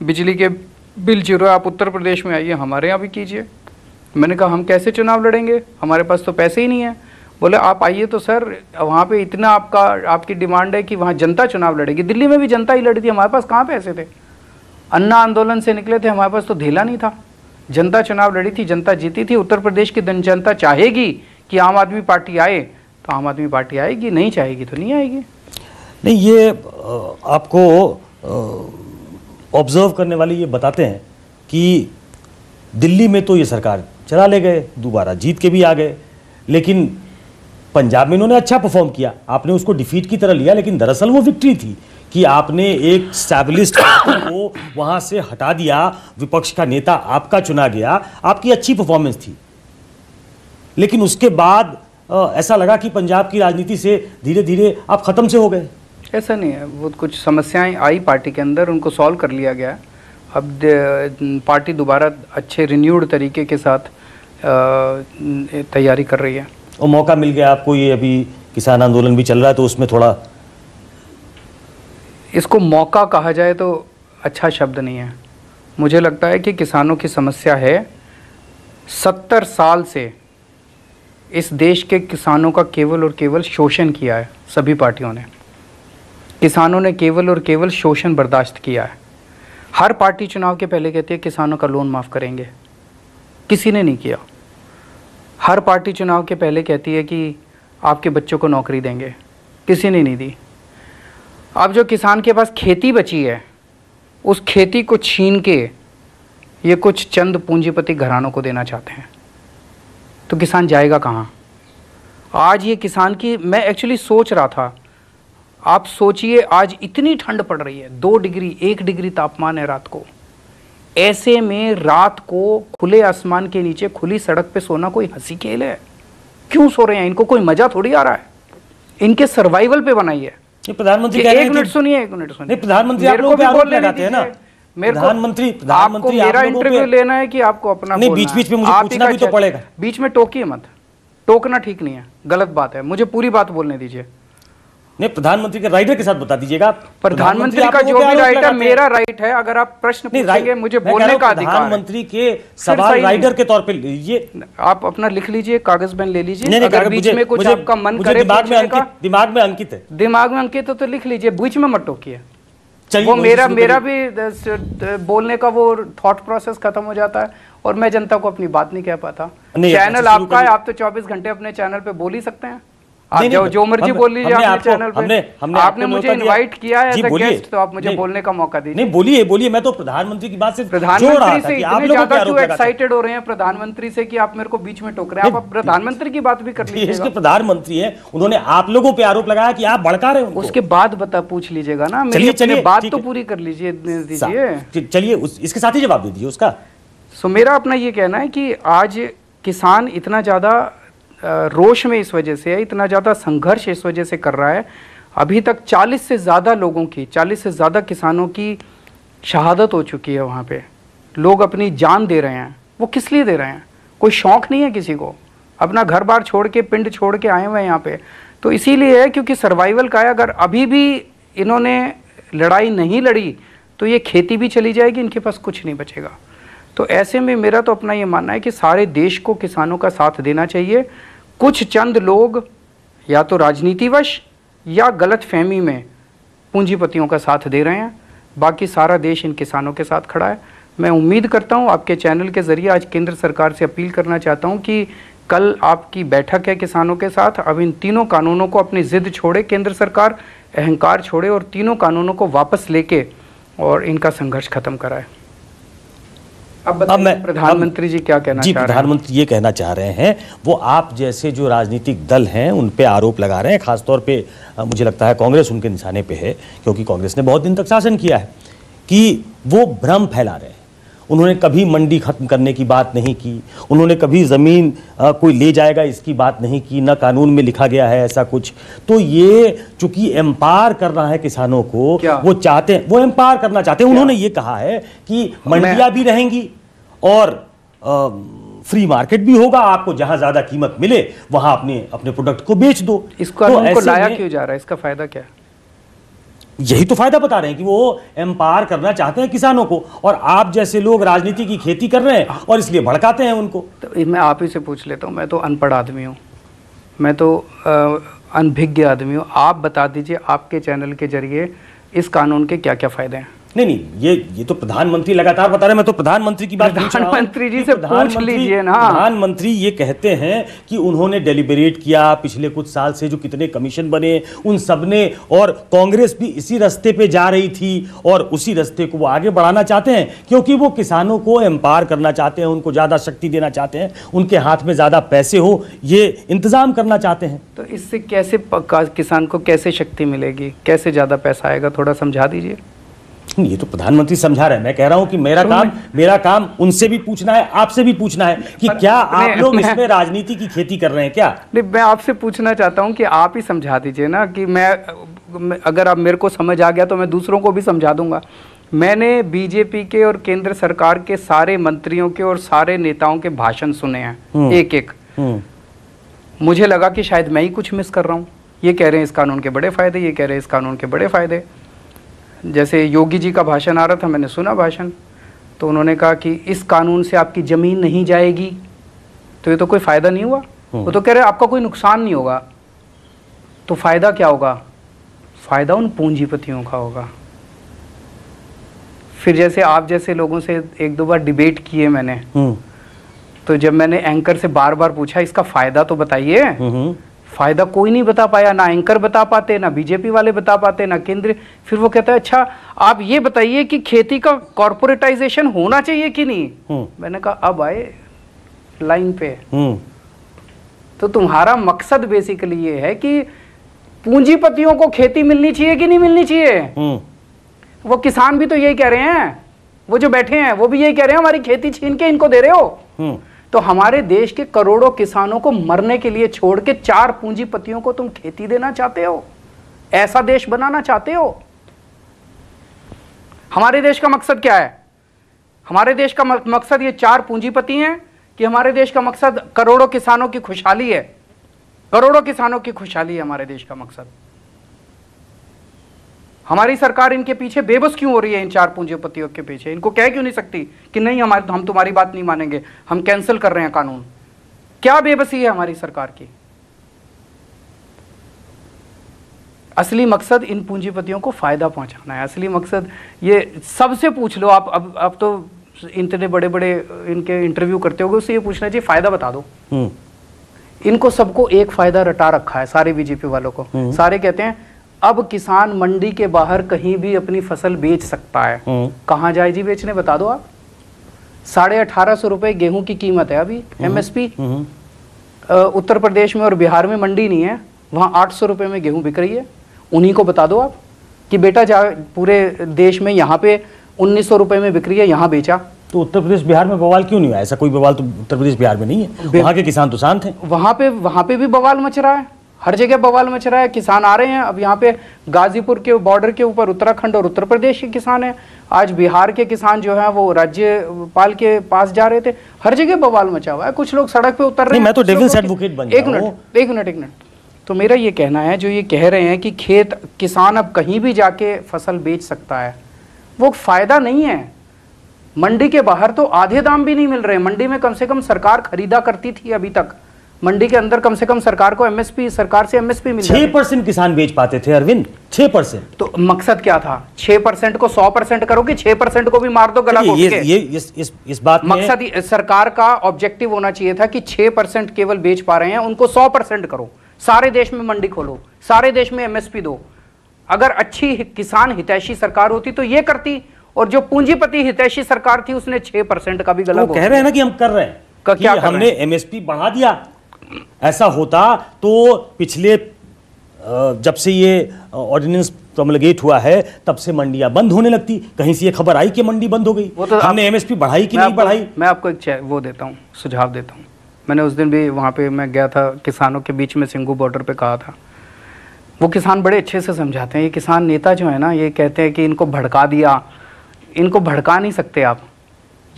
Speaker 2: बिजली के बिल ज़ीरो है, आप उत्तर प्रदेश में आइए, हमारे यहाँ भी कीजिए। मैंने कहा, हम कैसे चुनाव लड़ेंगे? हमारे पास तो पैसे ही नहीं है। बोले, आप आइए तो सर, वहाँ पे इतना आपका, आपकी डिमांड है कि वहाँ जनता चुनाव लड़ेगी। दिल्ली में भी जनता ही लड़ी थी हमारे पास कहाँ पैसे थे? अन्ना आंदोलन से निकले थे, हमारे पास तो ढीला नहीं था। जनता चुनाव लड़ी थी, जनता जीती थी, उत्तर प्रदेश की जनता चाहेगी कि आम आदमी पार्टी आए तो आम आदमी पार्टी आएगी, नहीं चाहेगी तो नहीं आएगी।
Speaker 1: नहीं, ये आपको ऑब्ज़र्व करने वाले ये बताते हैं कि दिल्ली में तो ये सरकार चला ले गए, दोबारा जीत के भी आ गए, लेकिन पंजाब में इन्होंने अच्छा परफॉर्म किया। आपने उसको डिफीट की तरह लिया लेकिन दरअसल वो विक्ट्री थी कि आपने एक स्टैब्लिश्ड को वहाँ से हटा दिया विपक्ष का नेता आपका चुना गया आपकी अच्छी परफॉर्मेंस थी। लेकिन उसके बाद अ, ऐसा लगा कि पंजाब की राजनीति से धीरे धीरे आप खत्म से हो गए।
Speaker 2: ऐसा नहीं है वो कुछ समस्याएँ आई पार्टी के अंदर उनको सॉल्व कर लिया गया। अब पार्टी दोबारा अच्छे रिन्यूड तरीके के साथ तैयारी कर रही है।
Speaker 1: और मौका मिल गया आपको, ये अभी किसान आंदोलन भी चल रहा है तो उसमें थोड़ा
Speaker 2: इसको मौका कहा जाए तो अच्छा शब्द नहीं है। मुझे लगता है कि किसानों की समस्या है, सत्तर साल से इस देश के किसानों का केवल और केवल शोषण किया है, सभी पार्टियों ने। किसानों ने केवल और केवल शोषण बर्दाश्त किया है। हर पार्टी चुनाव के पहले कहती है, किसानों का लोन माफ़ करेंगे। किसी ने नहीं किया। हर पार्टी चुनाव के पहले कहती है कि आपके बच्चों को नौकरी देंगे। किसी ने नहीं दी। अब जो किसान के पास खेती बची है, उस खेती को छीन के ये कुछ चंद पूंजीपति घरानों को देना चाहते हैं। तो किसान जाएगा कहाँ? आज ये किसान की, मैं एक्चुअली सोच रहा था, आप सोचिए, आज इतनी ठंड पड़ रही है, दो डिग्री, एक डिग्री तापमान है रात को। ऐसे में रात को खुले आसमान के नीचे खुली सड़क पे सोना कोई हँसी खेल है? क्यों सो रहे हैं? इनको कोई मज़ा थोड़ी आ रहा है? इनके सर्वाइवल पे बनाई है।
Speaker 1: प्रधानमंत्री
Speaker 2: एक मिनट सुनिए एक मिनट सुनिए।
Speaker 1: प्रधानमंत्री आप लोगों
Speaker 2: बोलने
Speaker 1: लगाते हैं ना। प्रधानमंत्री प्रधानमंत्री
Speaker 2: मेरा इंटरव्यू लेना है कि आपको अपना
Speaker 1: नहीं, बीच-बीच में मुझे पूछना भी तो पड़ेगा।
Speaker 2: बीच में टोकिए मत। टोकना ठीक नहीं है। गलत बात है। मुझे पूरी बात बोलने दीजिए।
Speaker 1: नहीं प्रधानमंत्री के राइडर के साथ बता दीजिएगा
Speaker 2: प्रधानमंत्री का जो भी
Speaker 1: आरोप
Speaker 2: राइट है? मेरा राइट है अगर आप प्रश्न
Speaker 1: नहीं
Speaker 2: पूछेंगे
Speaker 1: राइट
Speaker 2: मुझे बोलने का अधिकार है।
Speaker 1: प्रधानमंत्री के सवाल
Speaker 2: सही
Speaker 1: राइडर के तौर पे ये
Speaker 2: आप अपना लिख लीजिए कागज़ पेन ले लीजिए। अगर बीच में कुछ आपका मन करे
Speaker 1: दिमाग में अंकित दिमाग में अंकित है।
Speaker 2: दिमाग में अंकित हो तो लिख लीजिए बीच में मत टोकिए। वो मेरा मेरा भी बोलने का वो थॉट प्रोसेस खत्म हो जाता है और मैं जनता को अपनी बात नहीं कह पाता। चैनल
Speaker 1: अच्छा,
Speaker 2: आपका है आप तो 24 घंटे अपने चैनल पे बोल ही सकते हैं। आप
Speaker 1: नहीं,
Speaker 2: जो जो मर्ज़ी बोल लीजिए अपने चैनल पे।
Speaker 1: हमने- हमने
Speaker 2: आपने मुझे इनवाइट किया है एज गेस्ट तो आप मुझे बोलने का मौका दीजिए।
Speaker 1: नहीं बोलिए बोलिए मैं तो प्रधानमंत्री की बात से
Speaker 2: प्रधानमंत्री से इतने ज़्यादा क्यों एक्साइटेड हो? रहे हैं? प्रधानमंत्री से कि आप मेरे को बीच में टोक रहे हैं? आप प्रधानमंत्री की बात भी कर
Speaker 1: के प्रधानमंत्री हैं उन्होंने आप लोगों पे आरोप लगाया कि आप भड़का रहे हैं।
Speaker 2: उसके बाद बता पूछ लीजिएगा ना। मेरी
Speaker 1: चलिए, चलिए,
Speaker 2: बात तो पूरी कर लीजिए दीजिए।
Speaker 1: चलिए इसके साथ ही जवाब दे दीजिए उसका।
Speaker 2: सो मेरा अपना ये कहना है कि आज किसान इतना ज़्यादा रोष में इस वजह से है इतना ज़्यादा संघर्ष इस वजह से कर रहा है। अभी तक 40 से ज़्यादा लोगों की 40 से ज़्यादा किसानों की शहादत हो चुकी है वहाँ पे। लोग अपनी जान दे रहे हैं। वो किस लिए दे रहे हैं? कोई शौक नहीं है किसी को। अपना घर बार छोड़ के, पिंड छोड़ के आए हुए हैं यहाँ पे। तो इसीलिए है क्योंकि सर्वाइवल का है। अगर अभी भी इन्होंने लड़ाई नहीं लड़ी तो ये खेती भी चली जाएगी, इनके पास कुछ नहीं बचेगा। तो ऐसे में मेरा तो अपना ये मानना है कि सारे देश को किसानों का साथ देना चाहिए। कुछ चंद लोग या तो राजनीतिवश या गलत फहमी में पूंजीपतियों का साथ दे रहे हैं। बाकी सारा देश इन किसानों के साथ खड़ा है। मैं उम्मीद करता हूँ आपके चैनल के ज़रिए आज केंद्र सरकार से अपील करना चाहता हूँ कि कल आपकी बैठक है किसानों के साथ। अब इन तीनों कानूनों को अपनी जिद छोड़े, केंद्र सरकार अहंकार छोड़े और तीनों कानूनों को वापस लेके और इनका संघर्ष खत्म कराए। अब
Speaker 1: अब मैं
Speaker 2: प्रधानमंत्री जी क्या कहना
Speaker 1: जी
Speaker 2: चाह रहे
Speaker 1: प्रधानमंत्री ये कहना चाह रहे हैं वो आप जैसे जो राजनीतिक दल हैं उन पे आरोप लगा रहे हैं खासतौर पे मुझे लगता है कांग्रेस उनके निशाने पे है क्योंकि कांग्रेस ने बहुत दिन तक शासन किया है कि वो भ्रम फैला रहे हैं। उन्होंने कभी मंडी खत्म करने की बात नहीं की उन्होंने कभी ज़मीन कोई ले जाएगा इसकी बात नहीं की न कानून में लिखा गया है ऐसा कुछ। तो ये चूँकि एम्पायर करना है किसानों को
Speaker 2: क्या?
Speaker 1: वो चाहते हैं वो एम्पायर करना चाहते हैं। उन्होंने ये कहा है कि मंडियाँ भी रहेंगी। और अ, फ्री मार्केट भी होगा आपको जहाँ ज़्यादा कीमत मिले वहाँ अपने अपने प्रोडक्ट को बेच दो।
Speaker 2: इस कानून को लाया क्यों जा रहा है? इसका फ़ायदा क्या है?
Speaker 1: यही तो फ़ायदा बता रहे हैं कि वो एम्पायर करना चाहते हैं किसानों को और आप जैसे लोग राजनीति की खेती कर रहे हैं और इसलिए भड़काते हैं उनको।
Speaker 2: तो मैं आप ही से पूछ लेता हूँ मैं तो अनपढ़ आदमी हूँ। मैं तो अनभिज्ञ आदमी हूँ। आप बता दीजिए आपके चैनल के ज़रिए इस कानून के क्या क्या फ़ायदे हैं।
Speaker 1: नहीं नहीं ये ये तो प्रधानमंत्री लगातार बता रहे हैं मैं तो प्रधानमंत्री की बात।
Speaker 2: प्रधानमंत्री जी से पूछ लीजिए ना।
Speaker 1: प्रधानमंत्री ये कहते हैं कि उन्होंने डेलीबरेट किया पिछले कुछ साल से जो कितने कमीशन बने उन सबने और कांग्रेस भी इसी रास्ते पे जा रही थी और उसी रास्ते को वो आगे बढ़ाना चाहते हैं क्योंकि वो किसानों को एम्पायर करना चाहते हैं उनको ज़्यादा शक्ति देना चाहते हैं उनके हाथ में ज़्यादा पैसे हो ये इंतज़ाम करना चाहते हैं
Speaker 2: तो इससे कैसे किसान को कैसे शक्ति मिलेगी कैसे ज़्यादा पैसा आएगा थोड़ा समझा दीजिए
Speaker 1: ये तो प्रधानमंत्री समझा रहे हैं। मैं कह रहा हूँ कि मेरा
Speaker 2: तो
Speaker 1: काम मेरा काम उनसे भी पूछना है आपसे भी पूछना है कि क्या आप लोग इसमें राजनीति की खेती कर रहे हैं क्या?
Speaker 2: नहीं मैं आपसे पूछना चाहता हूँ कि आप ही समझा दीजिए ना कि मैं अगर आप मेरे को समझ आ गया तो मैं दूसरों को भी समझा दूँगा। मैंने बीजेपी के और केंद्र सरकार के सारे मंत्रियों के और सारे नेताओं के भाषण सुने
Speaker 1: हम्म।
Speaker 2: हैं एक एक
Speaker 1: हम्म।
Speaker 2: मुझे लगा कि शायद मैं ही कुछ मिस कर रहा हूँ। ये कह रहे हैं इस कानून के बड़े फ़ायदे ये कह रहे हैं इस कानून के बड़े फ़ायदे। जैसे योगी जी का भाषण आ रहा था मैंने सुना भाषण। तो उन्होंने कहा कि इस कानून से आपकी ज़मीन नहीं जाएगी। तो ये तो कोई फ़ायदा नहीं हुआ। वो तो कह रहे आपका कोई नुकसान नहीं होगा। तो फ़ायदा क्या होगा? फ़ायदा उन पूंजीपतियों का होगा। फिर जैसे आप जैसे लोगों से एक दो बार डिबेट किए मैंने। तो जब मैंने एंकर से बार बार पूछा इसका फ़ायदा तो बताइए। फ़ायदा कोई नहीं बता पाया ना एंकर बता पाते ना बीजेपी वाले बता पाते ना केंद्र। फिर वो कहता है अच्छा आप ये बताइए कि खेती का कॉरपोरेटाइजेशन होना चाहिए कि नहीं?
Speaker 1: हम्म।
Speaker 2: मैंने कहा अब आए लाइन पे।
Speaker 1: हम्म।
Speaker 2: तो तुम्हारा मकसद बेसिकली ये है कि पूंजीपतियों को खेती मिलनी चाहिए कि नहीं मिलनी चाहिए?
Speaker 1: हम्म।
Speaker 2: वो किसान भी तो यही कह रहे हैं। वो जो बैठे हैं वो भी यही कह रहे हैं हमारी खेती छीन के इनको दे रहे हो? तो हमारे देश के करोड़ों किसानों को मरने के लिए छोड़ के चार पूंजीपतियों को तुम खेती देना चाहते हो? ऐसा देश बनाना चाहते हो? हमारे देश का मकसद क्या है? हमारे देश का मकसद ये चार पूंजीपति हैं कि हमारे देश का मकसद करोड़ों किसानों की खुशहाली है। करोड़ों किसानों की खुशहाली है हमारे देश का मकसद। हमारी सरकार इनके पीछे बेबस क्यों हो रही है इन चार पूंजीपतियों के पीछे? इनको कह क्यों नहीं सकती कि नहीं हमारे हम तुम्हारी बात नहीं मानेंगे हम कैंसिल कर रहे हैं कानून। क्या बेबसी है हमारी सरकार की? असली मकसद इन पूंजीपतियों को फ़ायदा पहुंचाना है। असली मकसद ये सबसे पूछ लो आप अब अब तो इतने बड़े बड़े इनके इंटरव्यू करते होगे उससे ये पूछना चाहिए फ़ायदा बता दो।
Speaker 1: हम्म।
Speaker 2: इनको सबको एक फ़ायदा रटा रखा है सारे बीजेपी वालों को। सारे कहते हैं अब किसान मंडी के बाहर कहीं भी अपनी फ़सल बेच सकता है।
Speaker 1: हम्म।
Speaker 2: कहाँ जाए जी बेचने बता दो आप। साढ़े अठारह सौ रुपये गेहूँ की कीमत है अभी एमएसपी
Speaker 1: हम्म।
Speaker 2: उत्तर प्रदेश में और बिहार में मंडी नहीं है वहाँ आठ सौ रुपये में गेहूँ बिक रही है। उन्हीं को बता दो आप कि बेटा जा पूरे देश में यहाँ पे उन्नीस सौ रुपये में बिक रही है यहाँ बेचा।
Speaker 1: तो उत्तर प्रदेश बिहार में बवाल क्यों नहीं हुआ? ऐसा कोई बवाल तो उत्तर प्रदेश बिहार में नहीं है। वहाँ के किसान तो शांत हैं।
Speaker 2: वहाँ पे वहाँ पे भी बवाल मच रहा है। हर जगह बवाल मच रहा है किसान आ रहे हैं। अब यहाँ पे गाजीपुर के बॉर्डर के ऊपर उत्तराखंड और उत्तर प्रदेश के किसान हैं। आज बिहार के किसान जो हैं वो राज्यपाल के पास जा रहे थे। हर जगह बवाल मचा हुआ है। कुछ लोग सड़क पे उतर रहे हैं।
Speaker 1: मैं तो बन
Speaker 2: एक मिनट एक मिनट एक मिनट। तो मेरा ये कहना है जो ये कह रहे हैं कि खेत किसान अब कहीं भी जाके फ़सल बेच सकता है वो फ़ायदा नहीं है। मंडी के बाहर तो आधे दाम भी नहीं मिल रहे। मंडी में कम से कम सरकार खरीदा करती थी अभी तक। मंडी के अंदर कम से कम सरकार को एमएसपी सरकार से एमएसपी मिल
Speaker 1: छह परसेंट किसान बेच पाते थे अरविंद छह परसेंट।
Speaker 2: तो मकसद क्या था? छह परसेंट को सौ परसेंट करो कि छह परसेंट को भी मार दो गला घोट
Speaker 1: ये ये इस इस इस बात
Speaker 2: मकसद ये- सरकार का ऑब्जेक्टिव होना चाहिए था कि छह परसेंट केवल बेच पा रहे हैं उनको सौ परसेंट करो। सारे देश में मंडी खोलो सारे देश में एमएसपी दो। अगर अच्छी किसान हितैषी सरकार होती तो ये करती और जो पूंजीपति हितैषी सरकार थी उसने छह परसेंट का भी गला
Speaker 1: कह रहे हैं ना कि हम कर रहे हैं।
Speaker 2: क्या
Speaker 1: हमने एमएसपी बढ़ा दिया ऐसा होता तो पिछले जब से ये ऑर्डिनेंस प्रमलगेट हुआ है तब से मंडियाँ बंद होने लगती। कहीं से ये खबर आई कि मंडी बंद हो गई?
Speaker 2: वो तो
Speaker 1: हमने एमएसपी बढ़ाई कि नहीं बढ़ाई?
Speaker 2: मैं आपको एक वो देता हूँ सुझाव देता हूँ। मैंने उस दिन भी वहाँ पे मैं गया था किसानों के बीच में सिंगू बॉर्डर पे कहा था। वो किसान बड़े अच्छे से समझाते हैं ये किसान नेता जो है ना ये कहते हैं कि इनको भड़का दिया। इनको भड़का नहीं सकते आप।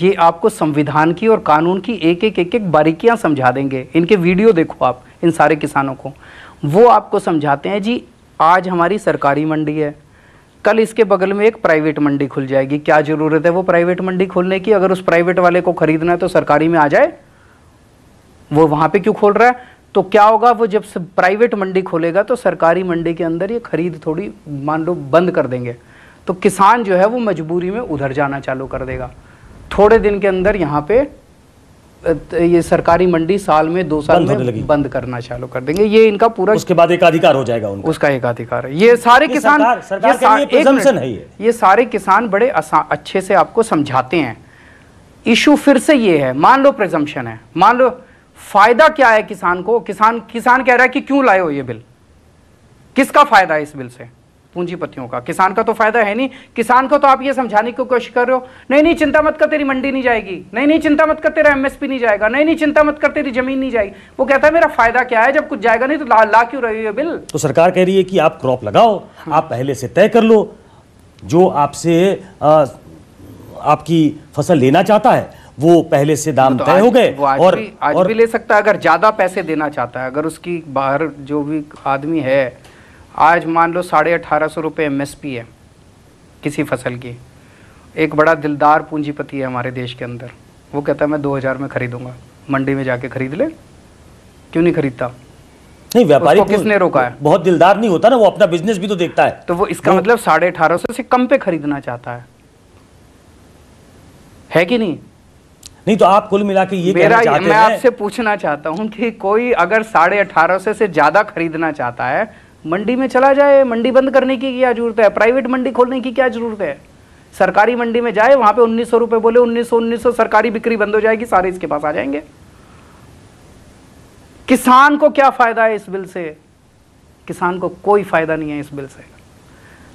Speaker 2: ये आपको संविधान की और कानून की एक एक एक एक बारीकियाँ समझा देंगे। इनके वीडियो देखो आप, इन सारे किसानों को। वो आपको समझाते हैं, जी, आज हमारी सरकारी मंडी है। कल इसके बगल में एक प्राइवेट मंडी खुल जाएगी। क्या ज़रूरत है वो प्राइवेट मंडी खोलने की? अगर उस प्राइवेट वाले को खरीदना है तो सरकारी में आ जाए। वो वहाँ पे क्यों खोल रहा है? तो क्या होगा, वो जब प्राइवेट मंडी खोलेगा तो सरकारी मंडी के अंदर ये खरीद थोड़ी, मान लो, बंद कर देंगे। तो किसान जो है वो मजबूरी में उधर जाना चालू कर देगा। थोड़े दिन के अंदर यहाँ पे ये सरकारी मंडी साल में दो साल में बंद करना चालू कर देंगे। ये इनका पूरा
Speaker 1: उसके बाद एक अधिकार हो जाएगा उनका।
Speaker 2: उसका एक अधिकार है। ये सारे
Speaker 1: ये
Speaker 2: किसान
Speaker 1: सरकार- सरकार
Speaker 2: ये सा- एक
Speaker 1: है ये।
Speaker 2: ये सारे किसान बड़े अच्छे से आपको समझाते हैं। इशू फिर से ये है। मान लो प्रिजम्पशन है। मान लो फ़ायदा क्या है किसान को? किसान किसान कह रहा है कि क्यों लाए हो ये बिल? किसका फ़ायदा है इस बिल से? पूंजीपतियों का। किसान का तो फ़ायदा है नहीं। किसान को तो आप ये समझाने की कोशिश कर रहे हो नहीं नहीं चिंता मत कर तेरी मंडी नहीं जाएगी। नहीं नहीं चिंता मत कर तेरा एमएसपी नहीं जाएगा। नहीं नहीं चिंता मत कर तेरी ज़मीन नहीं जाएगी। वो कहता है मेरा फ़ायदा क्या है? जब कुछ जाएगा नहीं तो ला, ला क्यों रही है बिल?
Speaker 1: तो सरकार कह रही है कि आप क्रॉप लगाओ आप पहले से तय कर लो जो आपसे आपकी फ़सल लेना चाहता है वो पहले से दाम
Speaker 2: तो
Speaker 1: तय हो गए
Speaker 2: वो आज
Speaker 1: और
Speaker 2: भी आज
Speaker 1: और
Speaker 2: भी ले सकता है अगर ज़्यादा पैसे देना चाहता है। अगर उसकी बाहर जो भी आदमी है आज मान लो साढ़े अठारह सौ रुपये एम है किसी फ़सल की। एक बड़ा दिलदार पूंजीपति है हमारे देश के अंदर। वो कहता है मैं दो हज़ार में खरीदूँगा। मंडी में जाके खरीद ले। क्यों नहीं खरीदता?
Speaker 1: नहीं व्यापारी
Speaker 2: किसने रोका है?
Speaker 1: बहुत दिलदार नहीं होता ना वो अपना बिज़नेस भी तो देखता है।
Speaker 2: तो वो इसका मतलब साढ़े अठारह सौ से कम पे खरीदना चाहता है। है कि नहीं?
Speaker 1: नहीं तो आप कुल मिला के ये
Speaker 2: मेरा
Speaker 1: चाहते
Speaker 2: मैं आपसे पूछना चाहता हूँ कि कोई अगर साढ़े अठारह सौ से ज़्यादा खरीदना चाहता है मंडी में चला जाए, मंडी बंद करने की क्या ज़रूरत है? प्राइवेट मंडी खोलने की क्या ज़रूरत है? सरकारी मंडी में जाए, वहाँ पे उन्नीस सौ रुपए बोले, उन्नीस सौ उन्नीस सौ सरकारी बिक्री बंद हो जाएगी, सारे इसके पास आ जाएँगे। किसान को क्या फ़ायदा है इस बिल से? किसान को कोई फ़ायदा नहीं है इस बिल से।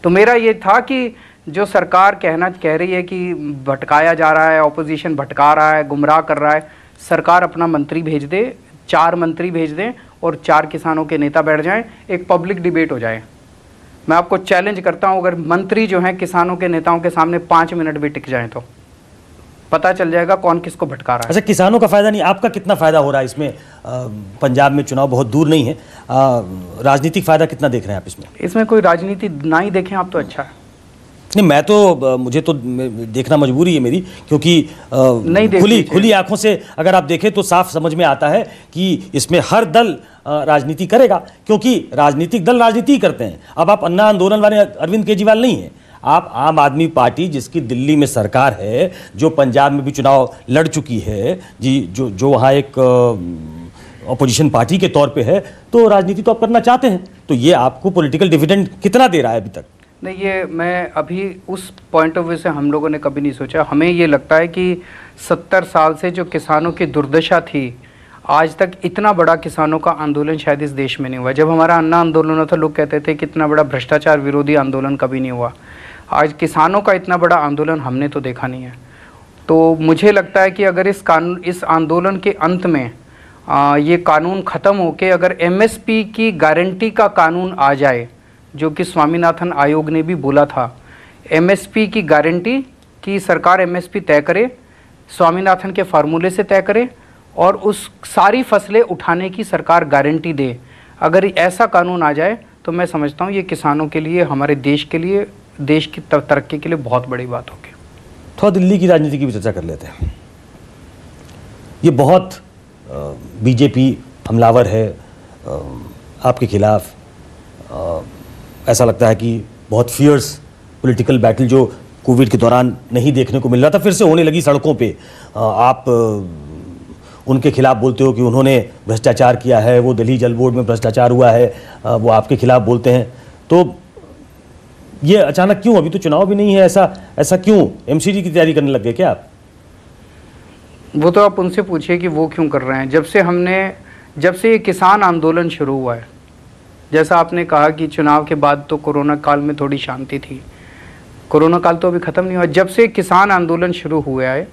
Speaker 2: तो मेरा ये था कि जो सरकार कहना, कह रही है कि भटकाया जा रहा है ऑपोजिशन भटका रहा है, गुमराह कर रहा है, सरकार अपना मंत्री भेज दे, चार मंत्री भेज दें और चार किसानों के नेता बैठ जाएँ एक पब्लिक डिबेट हो जाए। मैं आपको चैलेंज करता हूँ अगर मंत्री जो हैं किसानों के नेताओं के सामने पाँच मिनट भी टिक जाएँ तो। पता चल जाएगा कौन किसको भटका रहा है।
Speaker 1: अच्छा किसानों का फ़ायदा नहीं आपका कितना फ़ायदा हो रहा है इसमें? पंजाब में चुनाव बहुत दूर नहीं है। राजनीतिक फ़ायदा कितना देख रहे हैं आप इसमें?
Speaker 2: इसमें कोई राजनीति ना ही देखें आप तो अच्छा है।
Speaker 1: नहीं मैं तो मुझे तो देखना मजबूरी है मेरी क्योंकि
Speaker 2: नहीं
Speaker 1: खुली खुली आँखों से अगर आप देखें तो साफ़ समझ में आता है कि इसमें हर दल राजनीति करेगा क्योंकि राजनीतिक दल राजनीति ही करते हैं। अब आप अन्ना आंदोलन वाले अरविंद केजरीवाल नहीं हैं। आप आम आदमी पार्टी जिसकी दिल्ली में सरकार है जो पंजाब में भी चुनाव लड़ चुकी है जी जो जो वहाँ एक अपोजिशन पार्टी के तौर पे है तो राजनीति तो आप करना चाहते हैं। तो ये आपको पॉलिटिकल डिविडेंड कितना दे रहा है अभी तक?
Speaker 2: नहीं ये मैं अभी उस पॉइंट ऑफ़ व्यू से हम लोगों ने कभी नहीं सोचा। हमें ये लगता है कि सत्तर साल से जो किसानों की दुर्दशा थी आज तक इतना बड़ा किसानों का आंदोलन शायद इस देश में नहीं हुआ। जब हमारा अन्ना आंदोलन हुआ था लोग कहते थे कि इतना बड़ा भ्रष्टाचार विरोधी आंदोलन कभी नहीं हुआ। आज किसानों का इतना बड़ा आंदोलन हमने तो देखा नहीं है। तो मुझे लगता है कि अगर इस कानून इस आंदोलन के अंत में आ, ये कानून ख़त्म होके अगर एमएसपी की गारंटी का कानून आ जाए जो कि स्वामीनाथन आयोग ने भी बोला था। एमएसपी की गारंटी कि सरकार एमएसपी तय करे, स्वामीनाथन के फार्मूले से तय करे और उस सारी फ़सलें उठाने की सरकार गारंटी दे। अगर ऐसा कानून आ जाए तो मैं समझता हूँ ये किसानों के लिए, हमारे देश के लिए, देश की तरक्की के लिए बहुत बड़ी बात होगी।
Speaker 1: थोड़ा दिल्ली की राजनीति की भी चर्चा कर लेते हैं। ये बहुत बीजेपी हमलावर है आपके खिलाफ ऐसा लगता है कि बहुत फियर्स पॉलिटिकल बैटल जो कोविड के दौरान नहीं देखने को मिल रहा था, फिर से होने लगी सड़कों पे। आप उनके खिलाफ बोलते हो कि उन्होंने भ्रष्टाचार किया है, वो दिल्ली जल बोर्ड में भ्रष्टाचार हुआ है वो आपके खिलाफ बोलते हैं। तो ये अचानक क्यों? अभी तो चुनाव भी नहीं है, ऐसा ऐसा क्यों? एमसीडी की तैयारी करने लग गए क्या आप?
Speaker 2: वो तो आप उनसे पूछिए कि वो क्यों कर रहे हैं। जब से हमने, जब से ये किसान आंदोलन शुरू हुआ है जैसा आपने कहा कि चुनाव के बाद तो कोरोना काल में थोड़ी शांति थी। कोरोना काल तो अभी ख़त्म नहीं हुआ। जब से किसान आंदोलन शुरू हुआ है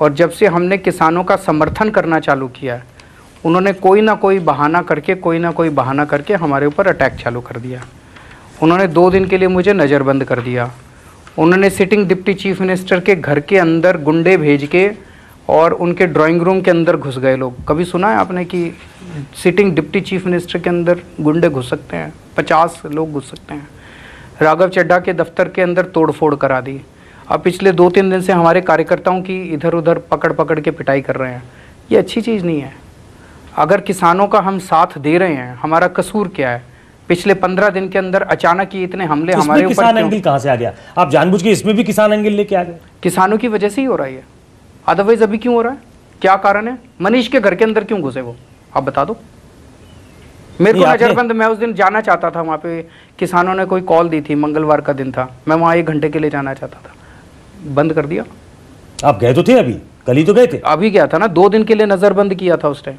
Speaker 2: और जब से हमने किसानों का समर्थन करना चालू किया है, उन्होंने कोई ना कोई बहाना करके, कोई ना कोई बहाना करके हमारे ऊपर अटैक चालू कर दिया। उन्होंने दो दिन के लिए मुझे नज़रबंद कर दिया। उन्होंने सिटिंग डिप्टी चीफ मिनिस्टर के घर के अंदर गुंडे भेज के और उनके ड्राइंग रूम के अंदर घुस गए लोग। कभी सुना है आपने कि सिटिंग डिप्टी चीफ मिनिस्टर के अंदर गुंडे घुस सकते हैं? पचास लोग घुस सकते हैं। राघव चड्ढा के दफ्तर के अंदर तोड़फोड़ करा दी। अब पिछले दो तीन दिन से हमारे कार्यकर्ताओं की इधर उधर पकड़ पकड़ के पिटाई कर रहे हैं। ये अच्छी चीज़ नहीं है। अगर किसानों का हम साथ दे रहे हैं हमारा कसूर क्या है? पिछले पंद्रह दिन के अंदर अचानक ही इतने हमले हमारे ऊपर
Speaker 1: किसान? एंगल कहाँ से आ गया? आप जानबूझ के इसमें भी किसान एंगल लेके आ गए।
Speaker 2: किसानों की वजह से ही हो रहा है अदरवाइज़ अभी क्यों हो रहा है? क्या कारण है? मनीष के घर के अंदर क्यों घुसे वो? आप बता दो। मेरे को नजरबंद मैं उस दिन जाना चाहता था वहाँ पे। किसानों ने कोई कॉल दी थी मंगलवार का दिन था। मैं वहाँ एक घंटे के लिए जाना चाहता था। बंद कर दिया।
Speaker 1: आप गए तो थे अभी? कल ही तो गए थे।
Speaker 2: अभी गया था ना। दो दिन के लिए नजरबंद किया था उस टाइम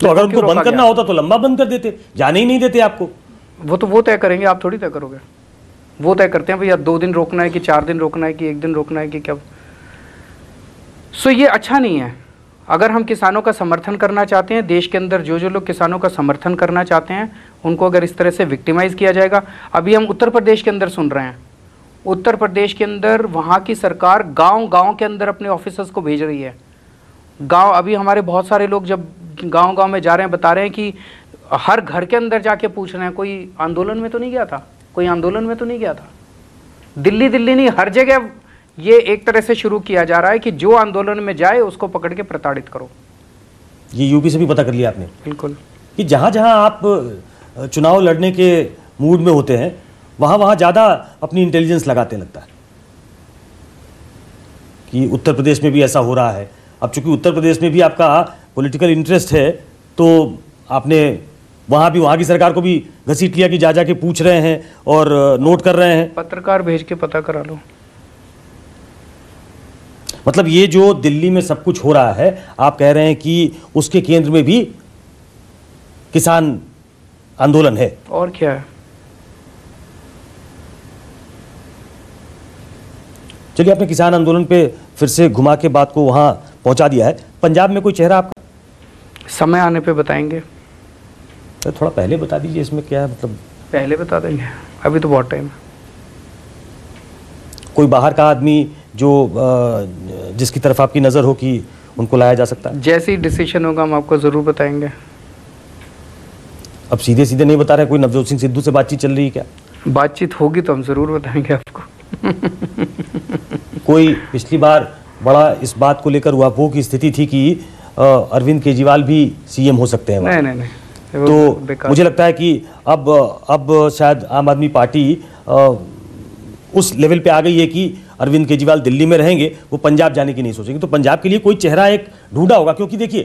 Speaker 1: तो अगर उनको बंद करना होता तो लंबा बंद कर देते। जाने ही नहीं देते आपको।
Speaker 2: वो तो वो तय करेंगे। आप थोड़ी तय करोगे। वो तय करते हैं भैया दो दिन रोकना है कि चार दिन रोकना है कि एक दिन रोकना है कि क्या? सो ये अच्छा नहीं है। अगर हम किसानों का समर्थन करना चाहते हैं, देश के अंदर जो जो लोग किसानों का समर्थन करना चाहते हैं, उनको अगर इस तरह से विक्टिमाइज किया जाएगा, अभी हम उत्तर प्रदेश के अंदर सुन रहे हैं। उत्तर प्रदेश के अंदर वहाँ की सरकार गाँव गाँव के अंदर अपने ऑफिसर्स को भेज रही है। गाँव, अभी हमारे बहुत सारे लोग जब गाँव गाँव में जा रहे हैं, बता रहे हैं कि हर घर के अंदर जाके पूछ रहे हैं, कोई आंदोलन में तो नहीं गया था? कोई आंदोलन में तो नहीं गया था? दिल्ली दिल्ली नहीं, हर जगह ये एक तरह से शुरू किया जा रहा है कि जो आंदोलन में जाए उसको पकड़ के प्रताड़ित करो।
Speaker 1: ये यूपी से भी पता कर लिया आपने?
Speaker 2: बिल्कुल।
Speaker 1: कि जहाँ जहाँ आप चुनाव लड़ने के मूड में होते हैं वहाँ वहाँ ज़्यादा अपनी इंटेलिजेंस लगाते लगता है। कि उत्तर प्रदेश में भी ऐसा हो रहा है। अब चूँकि उत्तर प्रदेश में भी आपका पॉलिटिकल इंटरेस्ट है तो आपने वहाँ भी वहाँ की सरकार को भी घसीट लिया कि जा जा के पूछ रहे हैं और नोट कर रहे हैं।
Speaker 2: पत्रकार भेज के पता करा लो।
Speaker 1: मतलब ये जो दिल्ली में सब कुछ हो रहा है आप कह रहे हैं कि उसके केंद्र में भी किसान आंदोलन है।
Speaker 2: और क्या? है
Speaker 1: चलिए आपने किसान आंदोलन पे फिर से घुमा के बात को वहाँ पहुँचा दिया है। पंजाब में कोई चेहरा आपका?
Speaker 2: समय आने पे बताएँगे।
Speaker 1: तो थोड़ा पहले बता दीजिए इसमें क्या है मतलब
Speaker 2: पहले बता देंगे। अभी तो बहुत टाइम है।
Speaker 1: कोई बाहर का आदमी जो जिसकी तरफ़ आपकी नज़र हो कि उनको लाया जा सकता है।
Speaker 2: जैसे ही डिसीज़न होगा हम आपको ज़रूर बताएँगे।
Speaker 1: अब सीधे सीधे नहीं बता रहे कोई नवजोत सिंह सिद्धू से बातचीत चल रही है क्या?
Speaker 2: बातचीत होगी तो हम ज़रूर बताएँगे आपको।
Speaker 1: कोई पिछली बार बड़ा इस बात को लेकर हुआ वो की स्थिति थी कि अरविंद केजरीवाल भी सीएम हो सकते हैं
Speaker 2: नहीं नहीं नहीं।
Speaker 1: तो मुझे लगता है कि अब अब शायद आम आदमी पार्टी उस लेवल पे आ गई है कि अरविंद केजरीवाल दिल्ली में रहेंगे, वो पंजाब जाने की नहीं सोचेंगे। तो पंजाब के लिए कोई चेहरा एक ढूंढा होगा, क्योंकि देखिए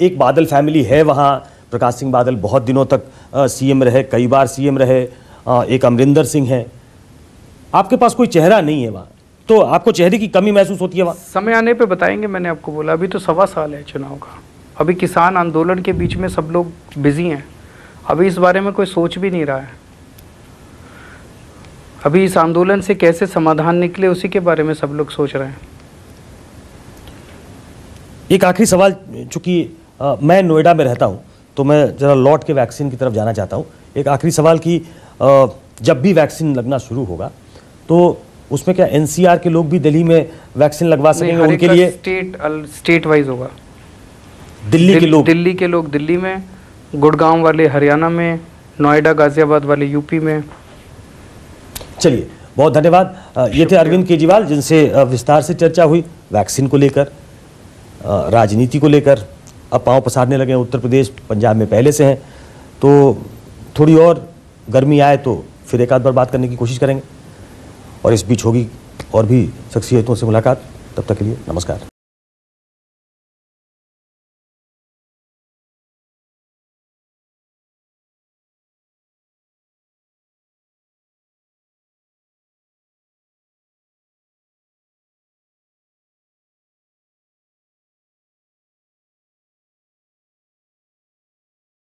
Speaker 1: एक बादल फैमिली है वहाँ। प्रकाश सिंह बादल बहुत दिनों तक सीएम रहे, कई बार सीएम रहे एक अमरिंदर सिंह है। आपके पास कोई चेहरा नहीं है वहाँ तो आपको चेहरे की कमी महसूस होती है वहाँ?
Speaker 2: समय आने पे बताएँगे, मैंने आपको बोला। अभी तो सवा साल है चुनाव का। अभी किसान आंदोलन के बीच में सब लोग बिज़ी हैं। अभी इस बारे में कोई सोच भी नहीं रहा है। अभी इस आंदोलन से कैसे समाधान निकले उसी के बारे में सब लोग सोच रहे हैं।
Speaker 1: एक आखिरी सवाल चूँकि मैं नोएडा में रहता हूँ तो मैं ज़रा लौट के वैक्सीन की तरफ़ जाना चाहता हूँ। एक आखिरी सवाल कि जब भी वैक्सीन लगना शुरू होगा तो उसमें क्या एनसीआर के लोग भी दिल्ली में वैक्सीन लगवा सकेंगे उनके लिए?
Speaker 2: स्टेट स्टेट वाइज होगा।
Speaker 1: दिल्ली के लोग?
Speaker 2: दिल्ली के लोग दिल्ली में गुड़गांव वाले हरियाणा में नोएडा गाजियाबाद वाले यूपी में
Speaker 1: चलिए बहुत धन्यवाद। ये थे अरविंद केजरीवाल जिनसे विस्तार से चर्चा हुई वैक्सीन को लेकर राजनीति को लेकर। अब पाँव पसारने लगे हैं उत्तर प्रदेश पंजाब में पहले से हैं। तो थोड़ी और गर्मी आए तो फिर एक आध बार बात करने की कोशिश करेंगे। और इस बीच होगी और भी शख्सियतों से मुलाकात। तब तक के लिए नमस्कार।